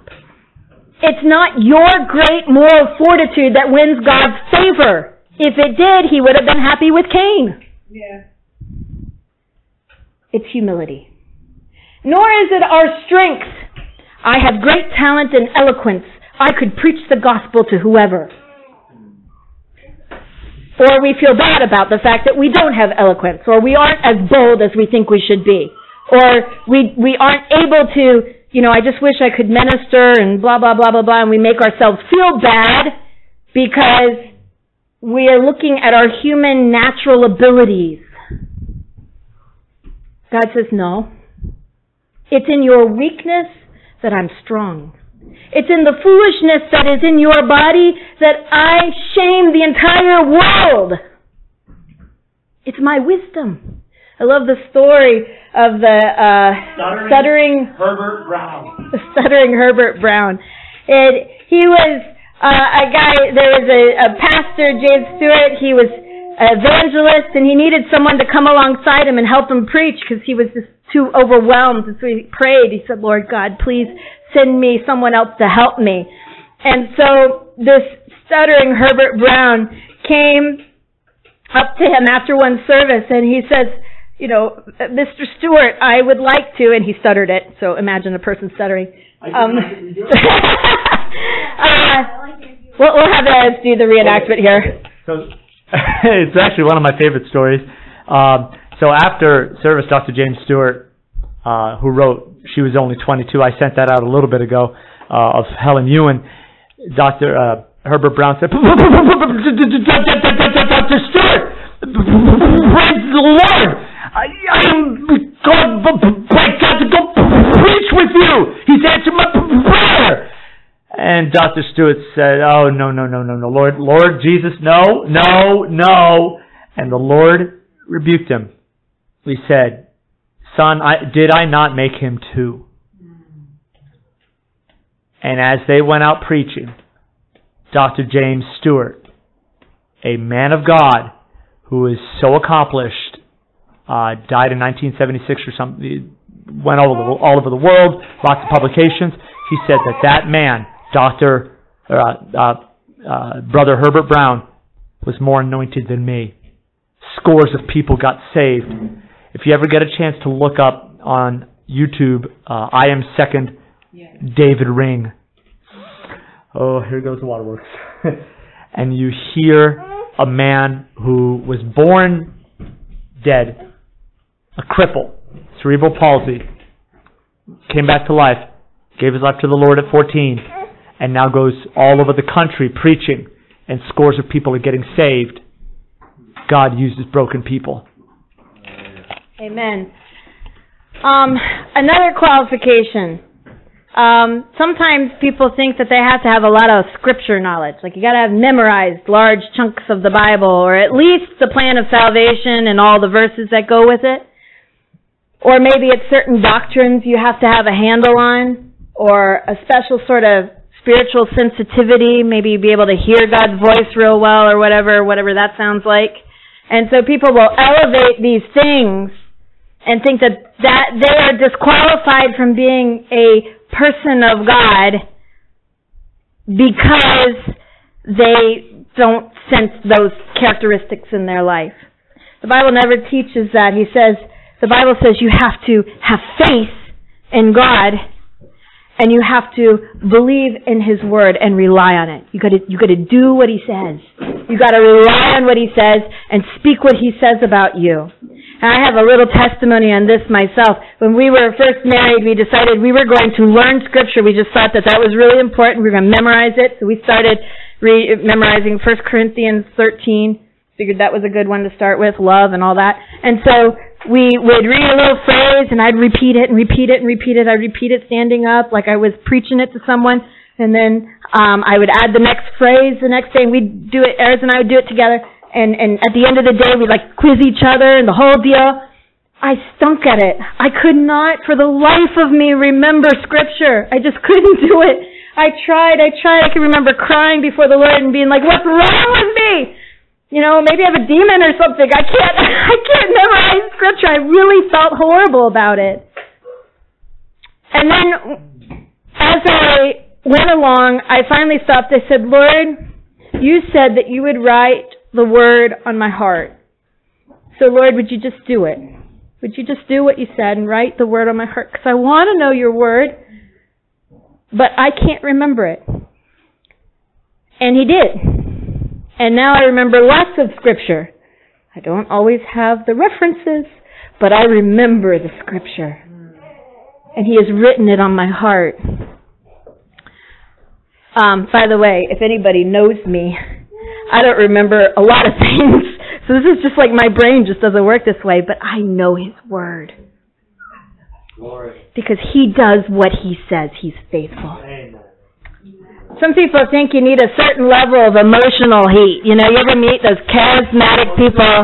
It's not your great moral fortitude that wins God's favor. If it did, he would have been happy with Cain. Yeah. It's humility. Nor is it our strength. I have great talent and eloquence. I could preach the gospel to whoever. Or we feel bad about the fact that we don't have eloquence, or we aren't as bold as we think we should be. Or we, we aren't able to, you know, I just wish I could minister and blah, blah, blah, blah, blah, and we make ourselves feel bad because we are looking at our human natural abilities. God says, no. It's in your weakness that I'm strong. It's in the foolishness that is in your body that I shame the entire world. It's my wisdom. I love the story of the uh, stuttering, stuttering Herbert Brown. The stuttering Herbert Brown. It, he was uh, a guy. There was a, a pastor, James Stewart. He was an evangelist, and he needed someone to come alongside him and help him preach because he was just too overwhelmed. And so he prayed. He said, "Lord God, please send me someone else to help me. And so this stuttering Herbert Brown came up to him after one service and he says, you know, Mr. Stewart, I would like to, and he stuttered it, so imagine a person stuttering. Um, uh, we'll, we'll have Ez do the reenactment here. So it's actually one of my favorite stories. Um, so after service, Dr. James Stewart, uh, who wrote she was only 22. I sent that out a little bit ago uh, of Helen Ewan. Dr. Uh, Herbert Brown said, Dr. Stewart, praise the Lord. I, I'm God, I got to go preach with you. He's answered my prayer. And Dr. Stewart said, Oh, no, no, no, no, no. Lord, Lord Jesus, no, no, no. And the Lord rebuked him. He said, Son, I, did I not make him too? And as they went out preaching, Dr. James Stewart, a man of God who is so accomplished, uh, died in 1976 or something, went all over, the, all over the world, lots of publications. He said that that man, Dr. Uh, uh, uh, Brother Herbert Brown, was more anointed than me. Scores of people got saved if you ever get a chance to look up on YouTube, uh, I am second yeah. David Ring. Oh, here goes the waterworks. and you hear a man who was born dead, a cripple, cerebral palsy, came back to life, gave his life to the Lord at 14, and now goes all over the country preaching, and scores of people are getting saved God uses broken people. Amen. Um, another qualification. Um, sometimes people think that they have to have a lot of scripture knowledge. Like you gotta have memorized large chunks of the Bible, or at least the plan of salvation and all the verses that go with it. Or maybe it's certain doctrines you have to have a handle on, or a special sort of spiritual sensitivity, maybe be able to hear God's voice real well or whatever, whatever that sounds like. And so people will elevate these things and think that, that they are disqualified from being a person of God because they don't sense those characteristics in their life. The Bible never teaches that. He says, the Bible says you have to have faith in God and you have to believe in His Word and rely on it. You gotta, you gotta do what He says. You gotta rely on what He says and speak what He says about you. And I have a little testimony on this myself. When we were first married, we decided we were going to learn Scripture. We just thought that that was really important. We were going to memorize it. So we started re- memorizing 1 Corinthians 13 figured that was a good one to start with, love and all that. And so we would read a little phrase and I'd repeat it and repeat it and repeat it. I'd repeat it standing up like I was preaching it to someone. And then um, I would add the next phrase the next day and we'd do it, Erez and I would do it together. And, and at the end of the day, we'd like quiz each other and the whole deal. I stunk at it. I could not for the life of me remember scripture. I just couldn't do it. I tried, I tried. I can remember crying before the Lord and being like, what's wrong with me? you know, maybe I have a demon or something. I can't, I can't memorize scripture. I really felt horrible about it. And then, as I went along, I finally stopped. I said, Lord, you said that you would write the word on my heart. So, Lord, would you just do it? Would you just do what you said and write the word on my heart? Because I want to know your word, but I can't remember it. And he did. And now I remember lots of scripture. I don't always have the references, but I remember the scripture. And he has written it on my heart. Um, by the way, if anybody knows me, I don't remember a lot of things. So this is just like my brain just doesn't work this way, but I know his word. Because he does what he says. He's faithful. Amen. Some people think you need a certain level of emotional heat. You know, you ever meet those charismatic people?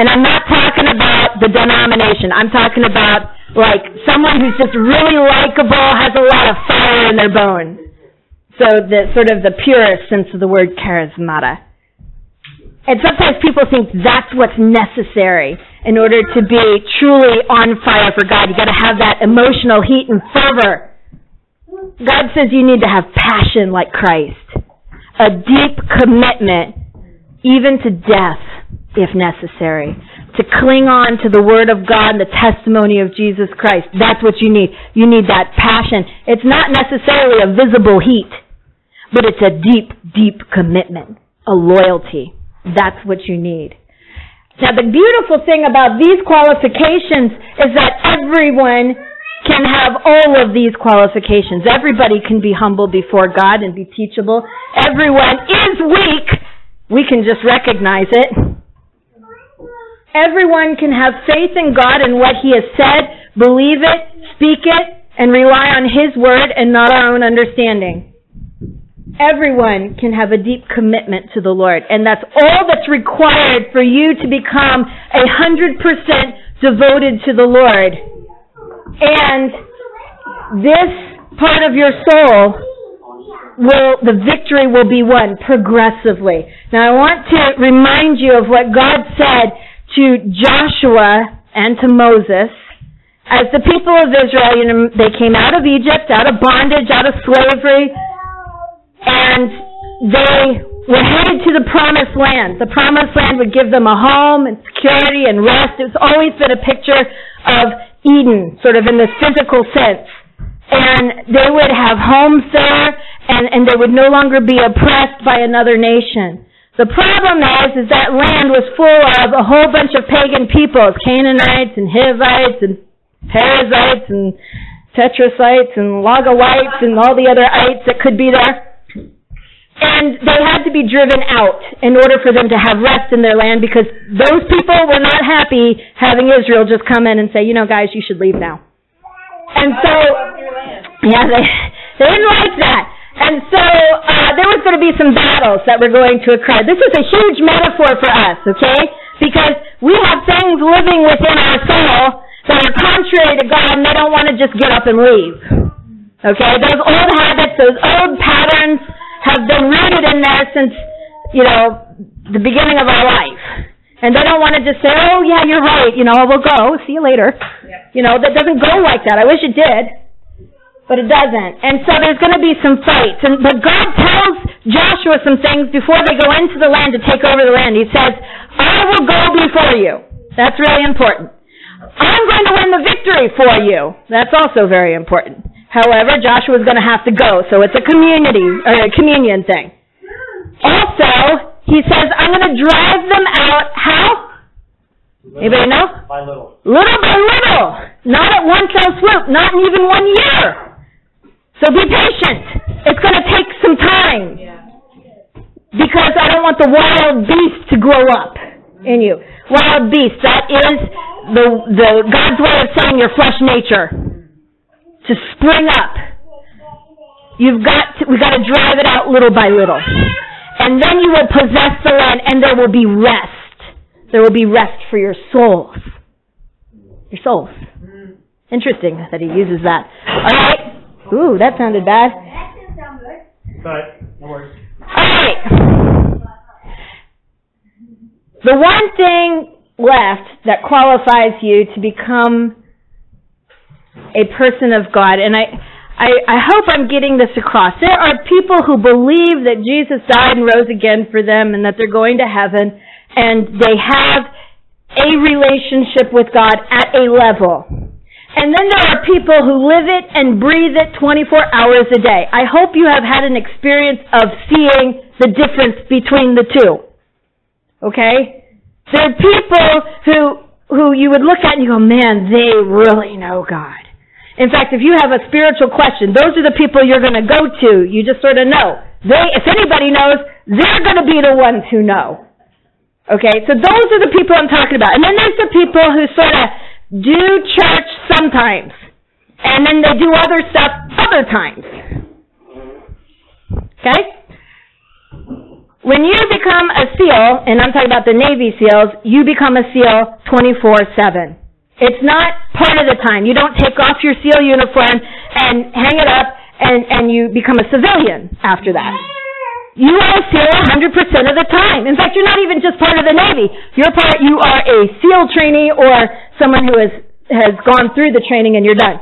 And I'm not talking about the denomination. I'm talking about like someone who's just really likable, has a lot of fire in their bones. So the sort of the purest sense of the word charismata. And sometimes people think that's what's necessary in order to be truly on fire for God. You gotta have that emotional heat and fervor. God says you need to have passion like Christ, a deep commitment, even to death if necessary, to cling on to the Word of God and the testimony of Jesus Christ. That's what you need. You need that passion. It's not necessarily a visible heat, but it's a deep, deep commitment, a loyalty. That's what you need. Now the beautiful thing about these qualifications is that everyone can have all of these qualifications. Everybody can be humble before God and be teachable. Everyone is weak. We can just recognize it. Everyone can have faith in God and what He has said, believe it, speak it, and rely on His word and not our own understanding. Everyone can have a deep commitment to the Lord, and that's all that's required for you to become a hundred percent devoted to the Lord. And this part of your soul will, the victory will be won progressively. Now I want to remind you of what God said to Joshua and to Moses. As the people of Israel, you know, they came out of Egypt, out of bondage, out of slavery, and they were headed to the promised land. The promised land would give them a home and security and rest. It's always been a picture of Eden, sort of in the physical sense. And they would have homes there, and, and they would no longer be oppressed by another nation. The problem is, is that land was full of a whole bunch of pagan peoples, Canaanites and Hivites and Perizzites and Tetrasites and Logoites and all the other ites that could be there. And they had to be driven out in order for them to have rest in their land because those people were not happy having Israel just come in and say, you know, guys, you should leave now. And so, yeah, they, they didn't like that. And so uh, there was going to be some battles that were going to occur. This is a huge metaphor for us, okay? Because we have things living within our soul that are contrary to God and they don't want to just get up and leave. Okay? Those old habits, those old patterns, have been rooted in there since, you know, the beginning of our life. And they don't want to just say, oh, yeah, you're right, you know, we'll go, see you later. You know, that doesn't go like that. I wish it did. But it doesn't. And so there's going to be some fights. And, but God tells Joshua some things before they go into the land to take over the land. He says, I will go before you. That's really important. I'm going to win the victory for you. That's also very important. However, Joshua's going to have to go, so it's a community or a communion thing. Also, he says, I'm going to drive them out. How? Anybody know? By little. Little by little. Not at one fell swoop. Not in even one year. So be patient. It's going to take some time. Because I don't want the wild beast to grow up in you. Wild beast. That is the, the God's way of saying your flesh nature to spring up. You've got to, we've got to drive it out little by little. And then you will possess the land and there will be rest. There will be rest for your souls. Your souls. Interesting that he uses that. Alright. Ooh, that sounded bad. But, no worries. Alright. The one thing left that qualifies you to become a person of God. And I, I, I hope I'm getting this across. There are people who believe that Jesus died and rose again for them and that they're going to heaven and they have a relationship with God at a level. And then there are people who live it and breathe it 24 hours a day. I hope you have had an experience of seeing the difference between the two. Okay? There are people who, who you would look at and you go, man, they really know God. In fact, if you have a spiritual question, those are the people you're going to go to. You just sort of know. They, if anybody knows, they're going to be the ones who know. Okay, so those are the people I'm talking about. And then there's the people who sort of do church sometimes. And then they do other stuff other times. Okay? When you become a SEAL, and I'm talking about the Navy SEALs, you become a SEAL 24-7. It's not part of the time. You don't take off your SEAL uniform and hang it up and, and you become a civilian after that. You are a SEAL 100% of the time. In fact, you're not even just part of the Navy. You're part, you are a SEAL trainee or someone who has, has gone through the training and you're done.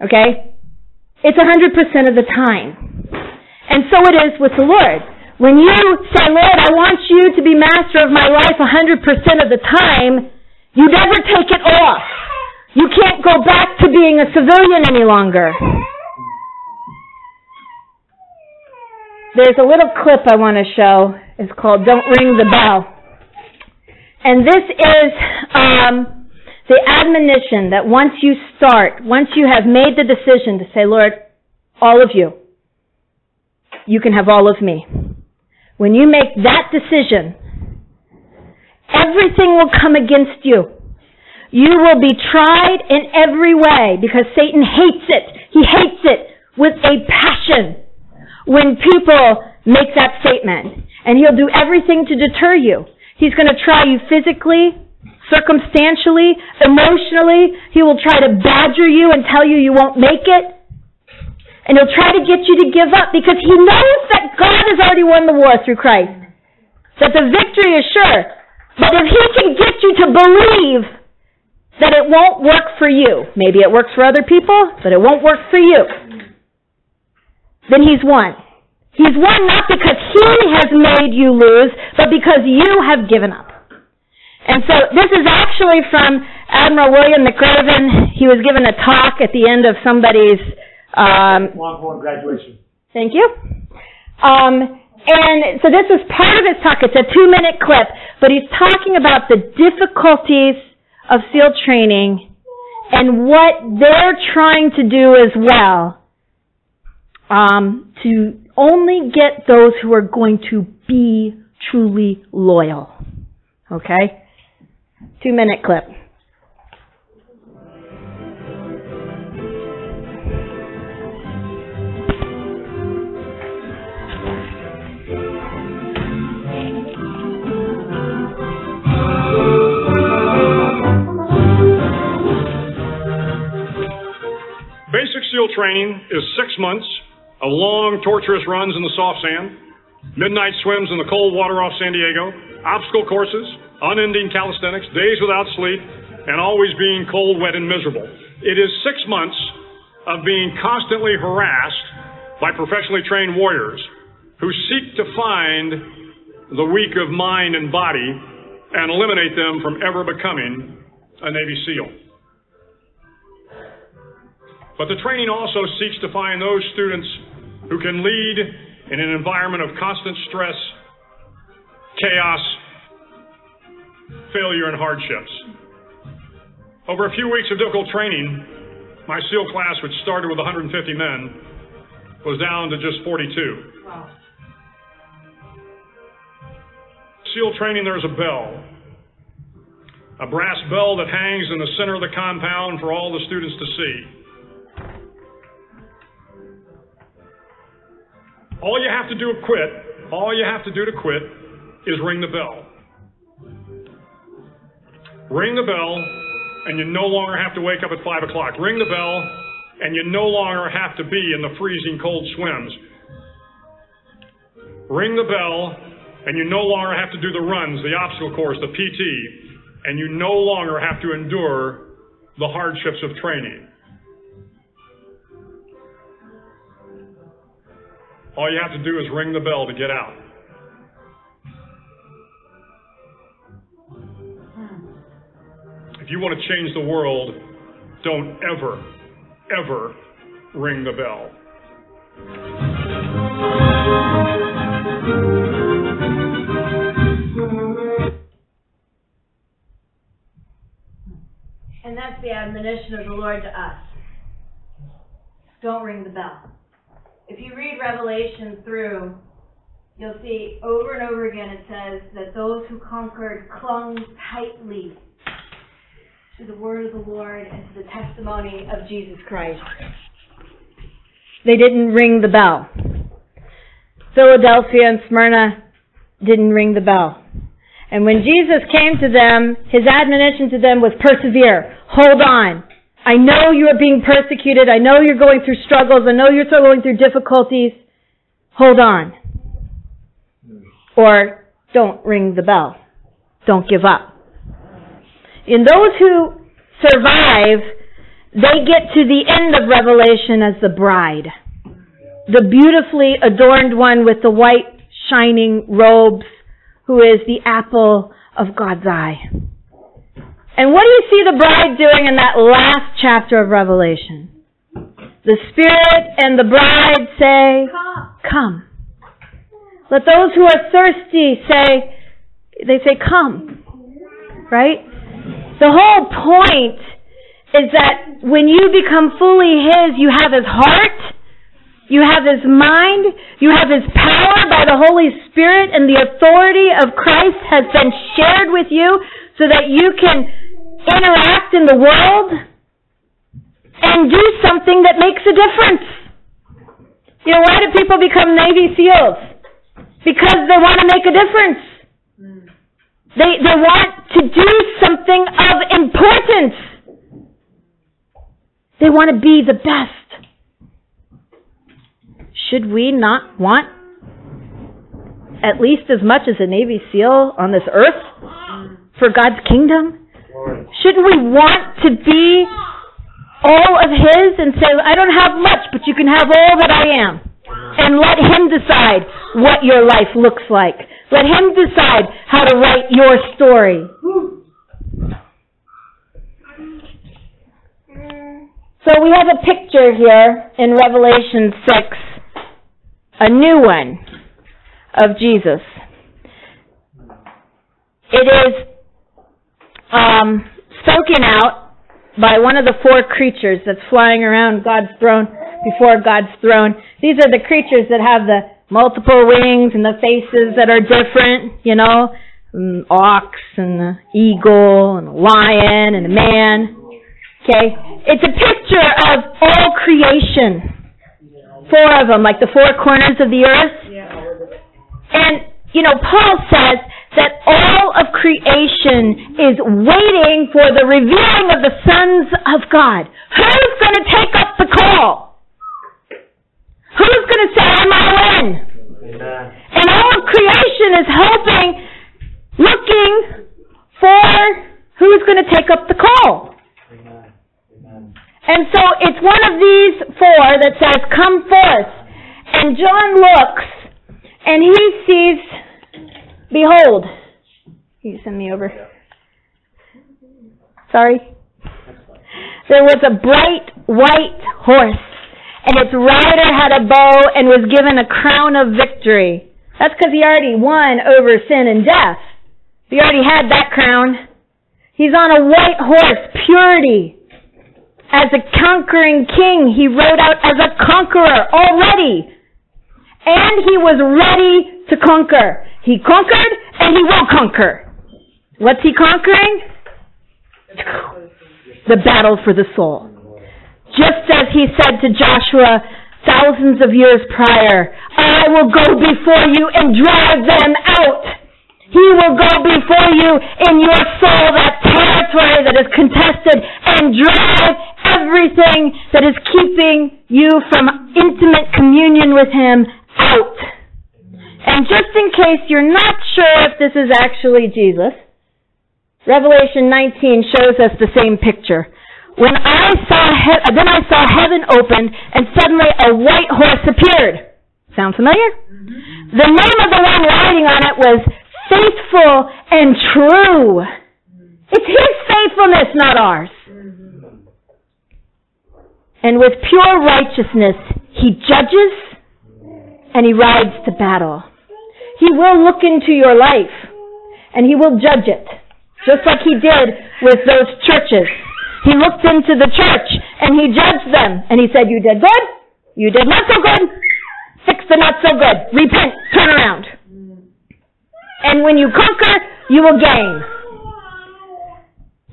Okay? It's 100% of the time. And so it is with the Lord. When you say, Lord, I want you to be master of my life 100% of the time, you never take it off. You can't go back to being a civilian any longer. There's a little clip I want to show. It's called Don't Ring the Bell. And this is um, the admonition that once you start, once you have made the decision to say, Lord, all of you, you can have all of me. When you make that decision, Everything will come against you. You will be tried in every way because Satan hates it. He hates it with a passion when people make that statement. And he'll do everything to deter you. He's going to try you physically, circumstantially, emotionally. He will try to badger you and tell you you won't make it. And he'll try to get you to give up because he knows that God has already won the war through Christ. That the victory is sure. But if he can get you to believe that it won't work for you, maybe it works for other people, but it won't work for you, then he's won. He's won not because he has made you lose, but because you have given up. And so this is actually from Admiral William McRaven. He was given a talk at the end of somebody's um, Longhorn graduation. Thank you. Um, and so this is part of his talk. It's a two minute clip, but he's talking about the difficulties of SEAL training and what they're trying to do as well um, to only get those who are going to be truly loyal. Okay? Two minute clip. Training is six months of long, torturous runs in the soft sand, midnight swims in the cold water off San Diego, obstacle courses, unending calisthenics, days without sleep, and always being cold, wet, and miserable. It is six months of being constantly harassed by professionally trained warriors who seek to find the weak of mind and body and eliminate them from ever becoming a Navy SEAL. But the training also seeks to find those students who can lead in an environment of constant stress, chaos, failure, and hardships. Over a few weeks of difficult training, my SEAL class, which started with 150 men, was down to just 42. Wow. SEAL training, there's a bell. A brass bell that hangs in the center of the compound for all the students to see. All you have to do to quit, all you have to do to quit is ring the bell. Ring the bell, and you no longer have to wake up at 5 o'clock. Ring the bell, and you no longer have to be in the freezing cold swims. Ring the bell, and you no longer have to do the runs, the obstacle course, the PT, and you no longer have to endure the hardships of training. All you have to do is ring the bell to get out. If you want to change the world, don't ever, ever ring the bell. And that's the admonition of the Lord to us. Don't ring the bell if you read Revelation through, you'll see over and over again it says that those who conquered clung tightly to the word of the Lord and to the testimony of Jesus Christ. They didn't ring the bell. Philadelphia and Smyrna didn't ring the bell. And when Jesus came to them, his admonition to them was persevere, hold on, I know you are being persecuted. I know you're going through struggles. I know you're going through difficulties. Hold on. Or don't ring the bell. Don't give up. In those who survive, they get to the end of Revelation as the bride. The beautifully adorned one with the white shining robes who is the apple of God's eye. And what do you see the bride doing in that last chapter of Revelation? The Spirit and the bride say, Come. Let those who are thirsty say, they say, Come. Right? The whole point is that when you become fully His, you have His heart, you have His mind, you have His power by the Holy Spirit, and the authority of Christ has been shared with you so that you can interact in the world and do something that makes a difference. You know, why do people become Navy SEALs? Because they want to make a difference. They, they want to do something of importance. They want to be the best. Should we not want at least as much as a Navy SEAL on this earth for God's kingdom? Shouldn't we want to be all of His and say, I don't have much, but you can have all that I am? And let Him decide what your life looks like. Let Him decide how to write your story. So we have a picture here in Revelation 6, a new one of Jesus. It is um, spoken out by one of the four creatures that's flying around God's throne before God's throne. These are the creatures that have the multiple wings and the faces that are different, you know, an ox and an eagle and a lion and a man. Okay? It's a picture of all creation. Four of them, like the four corners of the earth. And, you know, Paul says that all of creation is waiting for the revealing of the sons of God. Who's going to take up the call? Who's going to say, I'm all in? And all of creation is hoping, looking for who's going to take up the call. And so it's one of these four that says, Come forth. And John looks and he sees Behold. You send me over. Sorry. There was a bright white horse, and its rider had a bow and was given a crown of victory. That's because he already won over sin and death. He already had that crown. He's on a white horse, purity. As a conquering king, he rode out as a conqueror already. And he was ready to conquer. He conquered and he will conquer. What's he conquering? The battle for the soul. Just as he said to Joshua thousands of years prior, I will go before you and drive them out. He will go before you in your soul, that territory that is contested, and drive everything that is keeping you from intimate communion with Him out. And just in case you're not sure if this is actually Jesus, Revelation 19 shows us the same picture. When I saw he- then I saw heaven opened and suddenly a white horse appeared. Sound familiar? Mm-hmm. The name of the one riding on it was faithful and true. It's his faithfulness, not ours. And with pure righteousness, he judges and he rides to battle. He will look into your life and he will judge it. Just like he did with those churches. He looked into the church and he judged them and he said, you did good, you did not so good, fix the not so good, repent, turn around. And when you conquer, you will gain.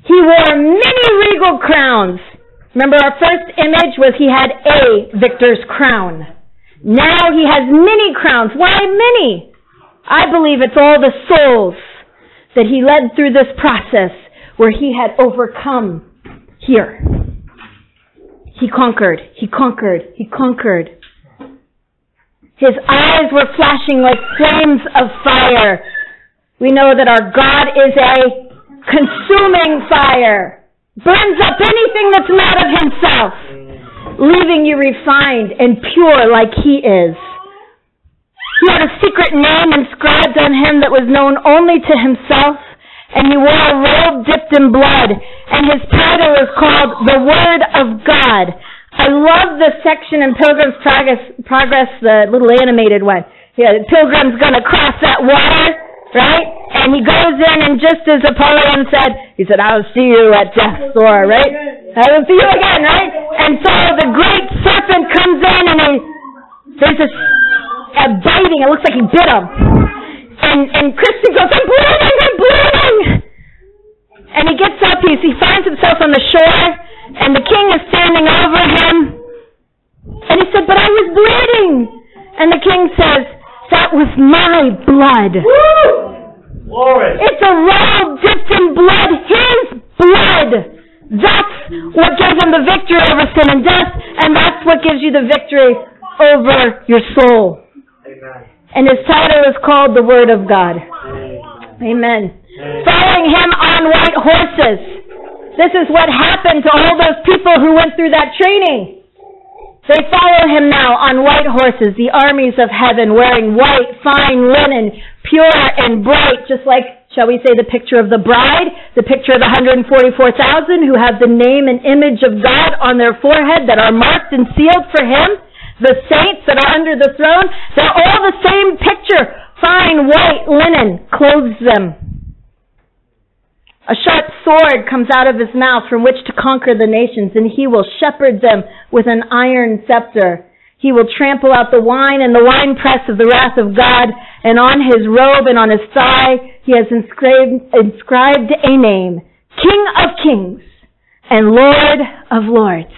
He wore many regal crowns. Remember our first image was he had a victor's crown. Now he has many crowns. Why many? I believe it's all the souls that he led through this process where he had overcome here. He conquered, he conquered, he conquered. His eyes were flashing like flames of fire. We know that our God is a consuming fire. Burns up anything that's not of himself, leaving you refined and pure like he is. He had a secret name inscribed on him that was known only to himself, and he wore a robe dipped in blood, and his title is called the Word of God. I love the section in Pilgrim's Progress, Progress the little animated one. Yeah, the pilgrim's gonna cross that water, right? And he goes in, and just as Apollyon said, he said, I'll see you at death's door, right? I will see you again, right? And so the great serpent comes in, and he, there's this uh, biting. It looks like he bit him. And and Christian goes, I'm bleeding, I'm bleeding. And he gets up. He he finds himself on the shore, and the king is standing over him. And he said, But I was bleeding. And the king says, That was my blood. It's a robe dipped in blood, his blood. That's what gives him the victory over sin and death, and that's what gives you the victory over your soul. And his title is called the Word of God. Amen. Following him on white horses. This is what happened to all those people who went through that training. They follow him now on white horses, the armies of heaven, wearing white, fine linen, pure and bright, just like, shall we say, the picture of the bride, the picture of the 144,000 who have the name and image of God on their forehead that are marked and sealed for him the saints that are under the throne, they're all the same picture. Fine white linen clothes them. A sharp sword comes out of his mouth from which to conquer the nations, and he will shepherd them with an iron scepter. He will trample out the wine and the winepress of the wrath of God, and on his robe and on his thigh he has inscribed, inscribed a name, King of Kings and Lord of Lords.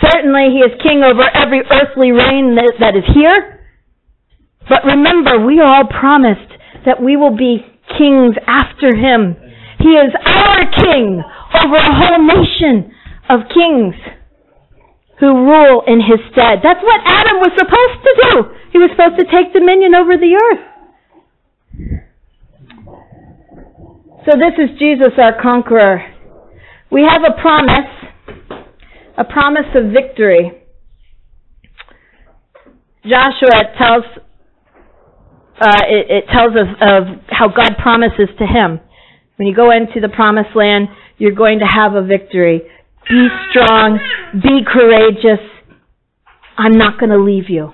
Certainly he is king over every earthly reign that, that is here. But remember, we are all promised that we will be kings after him. He is our king over a whole nation of kings who rule in his stead. That's what Adam was supposed to do. He was supposed to take dominion over the earth. So this is Jesus, our conqueror. We have a promise, a promise of victory. Joshua tells uh, it, it tells us of how God promises to him. When you go into the promised land, you're going to have a victory. Be strong, be courageous. I'm not going to leave you.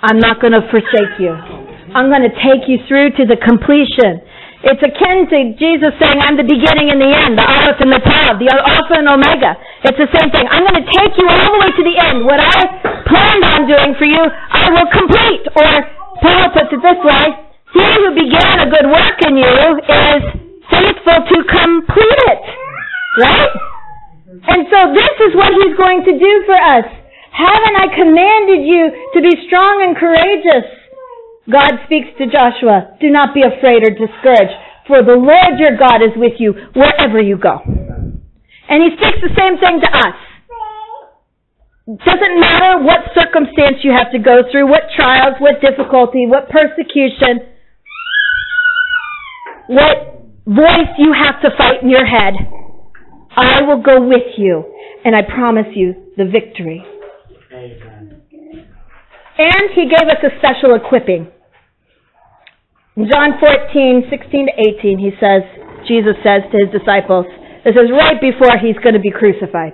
I'm not going to forsake you. I'm going to take you through to the completion. It's akin to Jesus saying, I'm the beginning and the end, the Aleph and the Tav, the Alpha and Omega. It's the same thing. I'm going to take you all the way to the end. What I planned on doing for you, I will complete. Or Paul puts it this way, he who began a good work in you is faithful to complete it. Right? And so this is what he's going to do for us. Haven't I commanded you to be strong and courageous? God speaks to Joshua, do not be afraid or discouraged, for the Lord your God is with you wherever you go. And he speaks the same thing to us. Doesn't matter what circumstance you have to go through, what trials, what difficulty, what persecution, what voice you have to fight in your head. I will go with you, and I promise you the victory. And he gave us a special equipping. In John 14, 16 to 18, he says, Jesus says to his disciples, this is right before he's going to be crucified.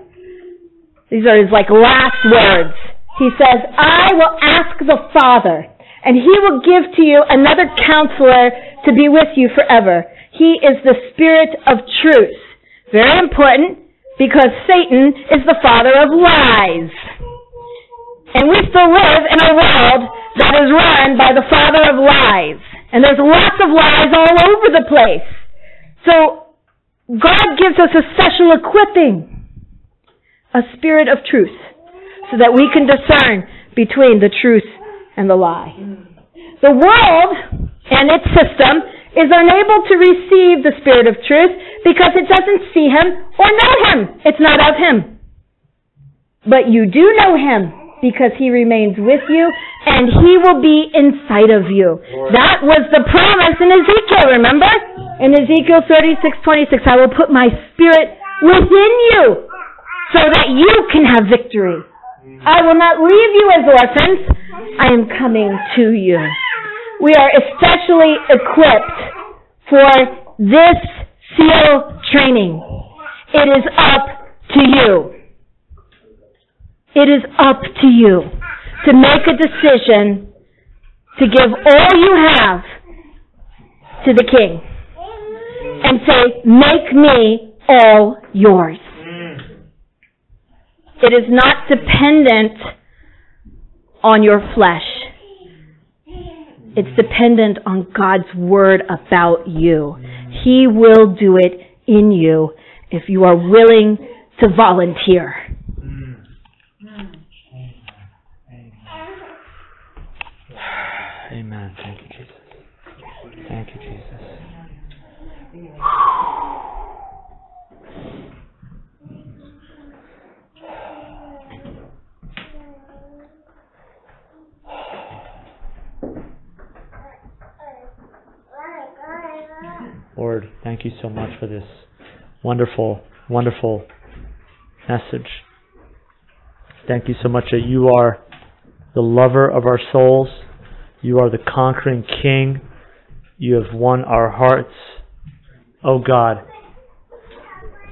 These are his like last words. He says, I will ask the Father, and he will give to you another counselor to be with you forever he is the spirit of truth. Very important because Satan is the father of lies. And we still live in a world that is run by the father of lies. And there's lots of lies all over the place. So God gives us a special equipping, a spirit of truth, so that we can discern between the truth and the lie. The world and its system is unable to receive the Spirit of truth because it doesn't see Him or know Him. It's not of Him. But you do know Him because He remains with you and He will be inside of you. That was the promise in Ezekiel, remember? In Ezekiel 36, 26, I will put my Spirit within you so that you can have victory. Mm. I will not leave you as orphans. I am coming to you we are especially equipped for this SEAL training. It is up to you. It is up to you to make a decision to give all you have to the King and say, make me all yours. It is not dependent on your flesh. It's dependent on God's word about you. He will do it in you if you are willing to volunteer. Amen. Thank you, Jesus. Thank you, Jesus. Lord, thank you so much for this wonderful, wonderful message. Thank you so much that you are the lover of our souls. You are the conquering king. You have won our hearts. Oh God,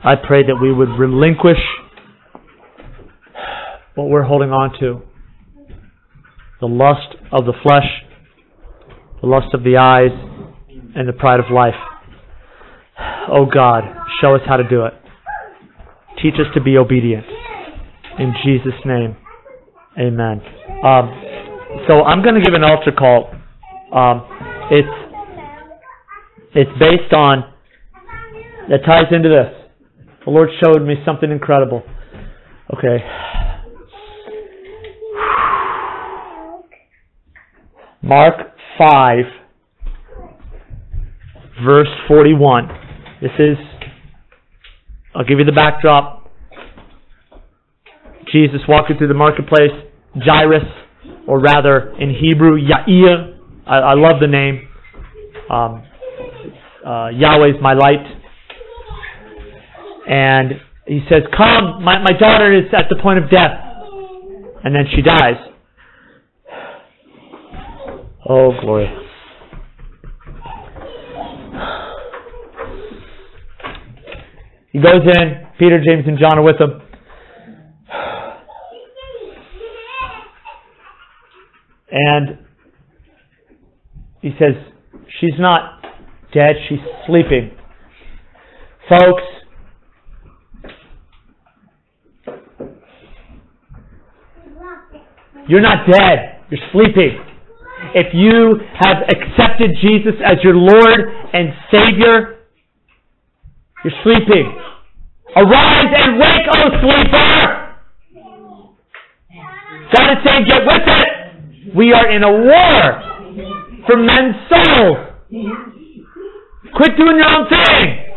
I pray that we would relinquish what we're holding on to the lust of the flesh, the lust of the eyes, and the pride of life. Oh God, show us how to do it. Teach us to be obedient. In Jesus' name, amen. Um, so I'm going to give an altar call. Um, it's it's based on that ties into this. The Lord showed me something incredible. Okay. Mark 5, verse 41. This is, I'll give you the backdrop. Jesus walking through the marketplace, Jairus, or rather in Hebrew, Yair. I, I love the name. Um, uh, Yahweh's my light. And he says, Come, my, my daughter is at the point of death. And then she dies. Oh, glory. He goes in, Peter, James, and John are with him. And he says, She's not dead, she's sleeping. Folks, you're not dead, you're sleeping. If you have accepted Jesus as your Lord and Savior, you're sleeping. Arise and wake, O sleeper! God is saying, get with it! We are in a war for men's souls. Quit doing your own thing.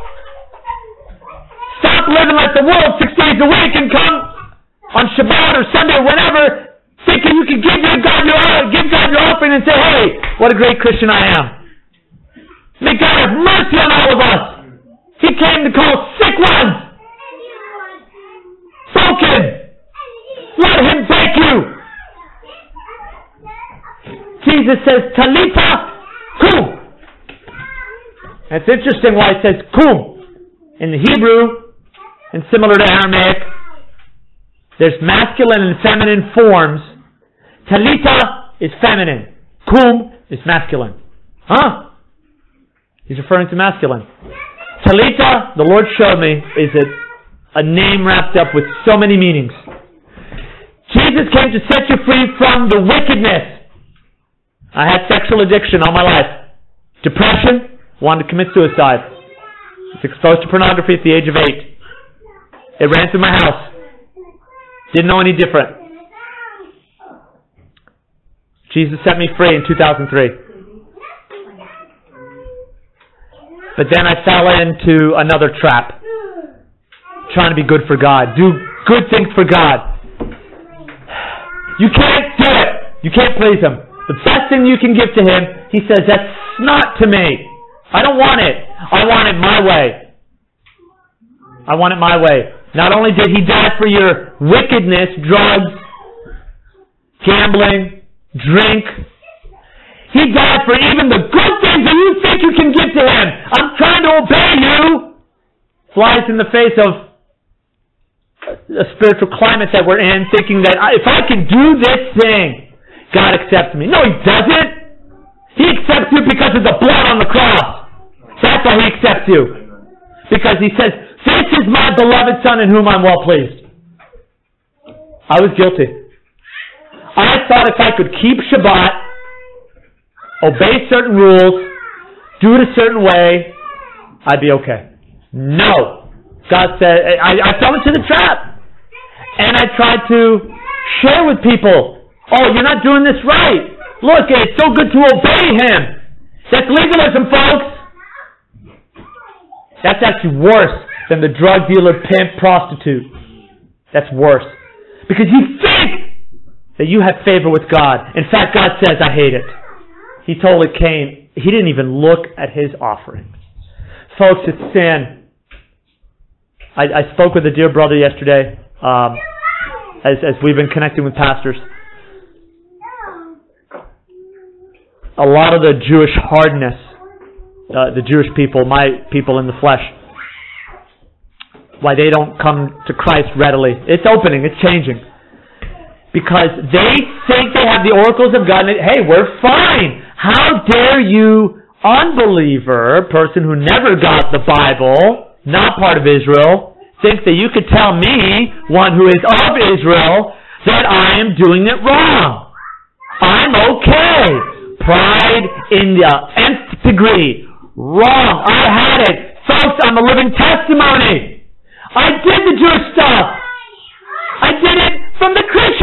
Stop living like the world six days a week and come on Shabbat or Sunday or whenever thinking you can give God your give God your offering and say, hey, what a great Christian I am. May God have mercy on all of us. He came to call sick ones. Broken. Let him take you. Jesus says, Talitha, kum. That's interesting why it says kum. In the Hebrew, and similar to Aramaic, there's masculine and feminine forms. Talita is feminine. Kum is masculine. Huh? He's referring to masculine. Talita, the Lord showed me, is a, a name wrapped up with so many meanings. Jesus came to set you free from the wickedness. I had sexual addiction all my life. Depression, wanted to commit suicide. Was exposed to pornography at the age of eight. It ran through my house. Didn't know any different. Jesus set me free in 2003. But then I fell into another trap. Trying to be good for God. Do good things for God. You can't do it. You can't please Him. The best thing you can give to Him, He says, that's not to me. I don't want it. I want it my way. I want it my way. Not only did he die for your wickedness, drugs, gambling, drink, he died for even the good things that you think you can give to him. I'm trying to obey you. Flies in the face of a spiritual climate that we're in, thinking that if I can do this thing, God accepts me. No, he doesn't. He accepts you because of the blood on the cross. That's why he accepts you. Because he says, This is my beloved Son in whom I'm well pleased. I was guilty. I thought if I could keep Shabbat, obey certain rules, do it a certain way, I'd be okay. No. God said, I, I fell into the trap. And I tried to share with people, oh, you're not doing this right. Look, it's so good to obey Him. That's legalism, folks. That's actually worse than the drug dealer, pimp, prostitute. That's worse. Because you think that you have favor with God. In fact, God says, I hate it. He told Cain, he didn't even look at his offering. Folks, it's sin. I, I spoke with a dear brother yesterday um, as, as we've been connecting with pastors. A lot of the Jewish hardness uh, the Jewish people, my people in the flesh, why they don't come to Christ readily. It's opening, it's changing. Because they think they have the oracles of God, and hey, we're fine. How dare you unbeliever, person who never got the Bible, not part of Israel, think that you could tell me, one who is of Israel, that I am doing it wrong. I'm okay. Pride in the nth degree. Wrong. I had it. Folks, I'm a living testimony. I did the Jewish stuff. I did it from the Christian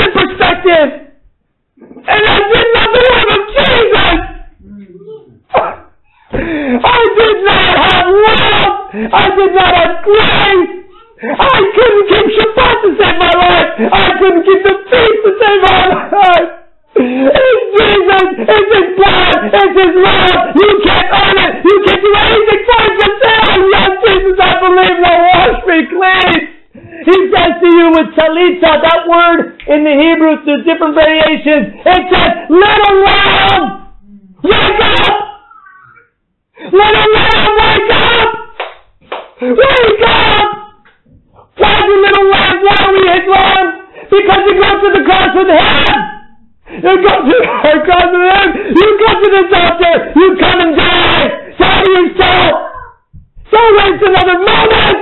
I did not have grace. I couldn't keep Shabbat to save my life. I couldn't keep the feast to save my life. It's Jesus. It's His blood. It's His love. You can't earn it. You can't do anything for it. Oh yes, Jesus, I believe. Now wash me clean. He says to you with talitha, that word in the Hebrew, there's different variations. It says, little lamb, wake up! Little lamb! Wake up! Why do little do we hit lambs? Because you go to the cross with him! You go to the cross with him! You go to the doctor! You come and die! To yourself! Don't waste another moment!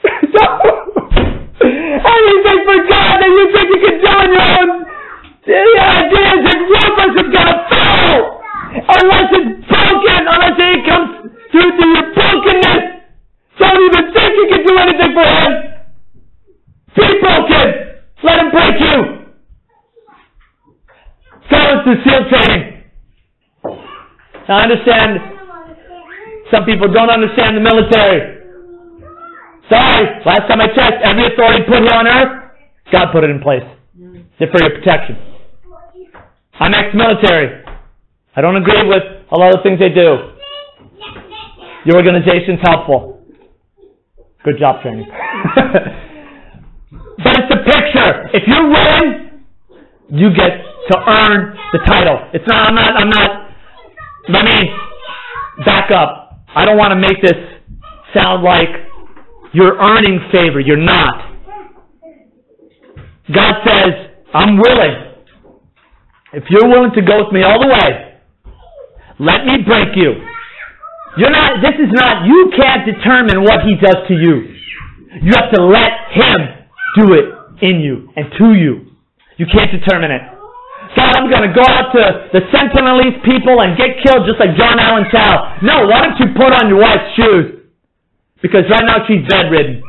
so, Anything for God that you think you can do on your own, the ideas and worthless is gonna fail! Unless it's broken, unless it comes through to your brokenness! Don't even think you can do anything for Him! Be broken! Let Him break you! Go into SEAL training! I understand some people don't understand the military. Sorry, last time I checked, every authority put here on earth, God put it in place. They're for your protection. I'm ex-military. I don't agree with a lot of things they do. Your organization's helpful. Good job training. but it's the picture. If you're willing, you get to earn the title. It's not, I'm not, I'm not, let me back up. I don't want to make this sound like you're earning favor. You're not. God says, I'm willing. If you're willing to go with me all the way, let me break you. You're not, this is not, you can't determine what he does to you. You have to let him do it in you and to you. You can't determine it. God, I'm going to go out to the Sentinelese people and get killed just like John Allen Chau. No, why don't you put on your wife's shoes? Because right now she's bedridden.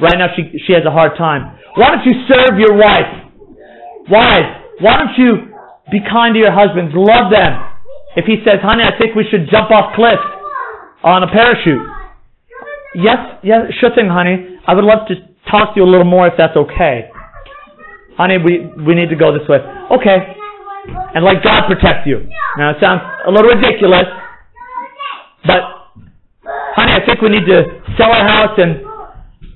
Right now she, she has a hard time. Why don't you serve your wife? Wives, why don't you be kind to your husbands? Love them. If he says, honey, I think we should jump off cliffs on a parachute. Yes, yes, sure thing, honey. I would love to talk to you a little more if that's okay. Honey, we, we need to go this way. Okay. And let God protect you. Now it sounds a little ridiculous, but honey, I think we need to sell our house and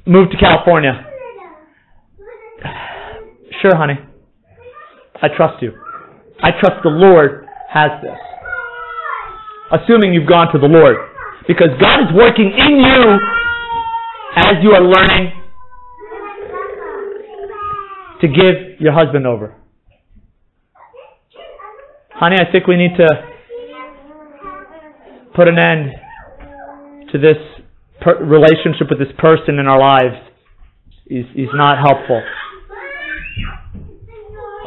move to California. Sure, honey. I trust you. I trust the Lord has this. Assuming you've gone to the Lord. Because God is working in you as you are learning to give your husband over. Honey, I think we need to put an end to this per- relationship with this person in our lives. He's, he's not helpful.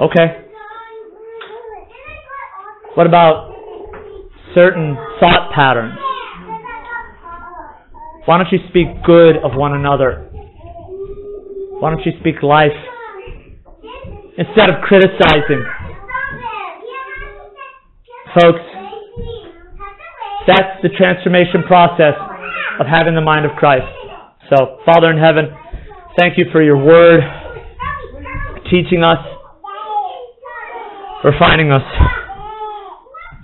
Okay. What about certain thought patterns? Why don't you speak good of one another? Why don't you speak life instead of criticizing? Folks, that's the transformation process of having the mind of Christ. So, Father in heaven, thank you for your word, teaching us, refining us.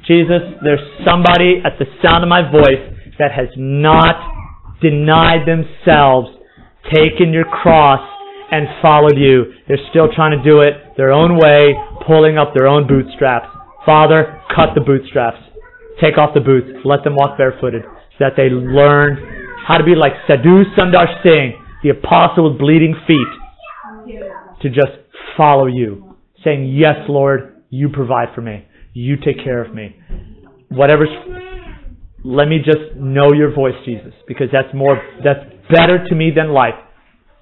Jesus, there's somebody at the sound of my voice that has not denied themselves, taken your cross, and followed you. They're still trying to do it their own way, pulling up their own bootstraps. Father, cut the bootstraps. Take off the boots. Let them walk barefooted so that they learn how to be like Sadhu Sundar Singh, the apostle with bleeding feet, to just follow you, saying, Yes, Lord, you provide for me. You take care of me. whatever's let me just know your voice, Jesus, because that's more that's better to me than life.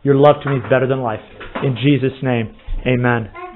Your love to me is better than life. In Jesus' name, amen.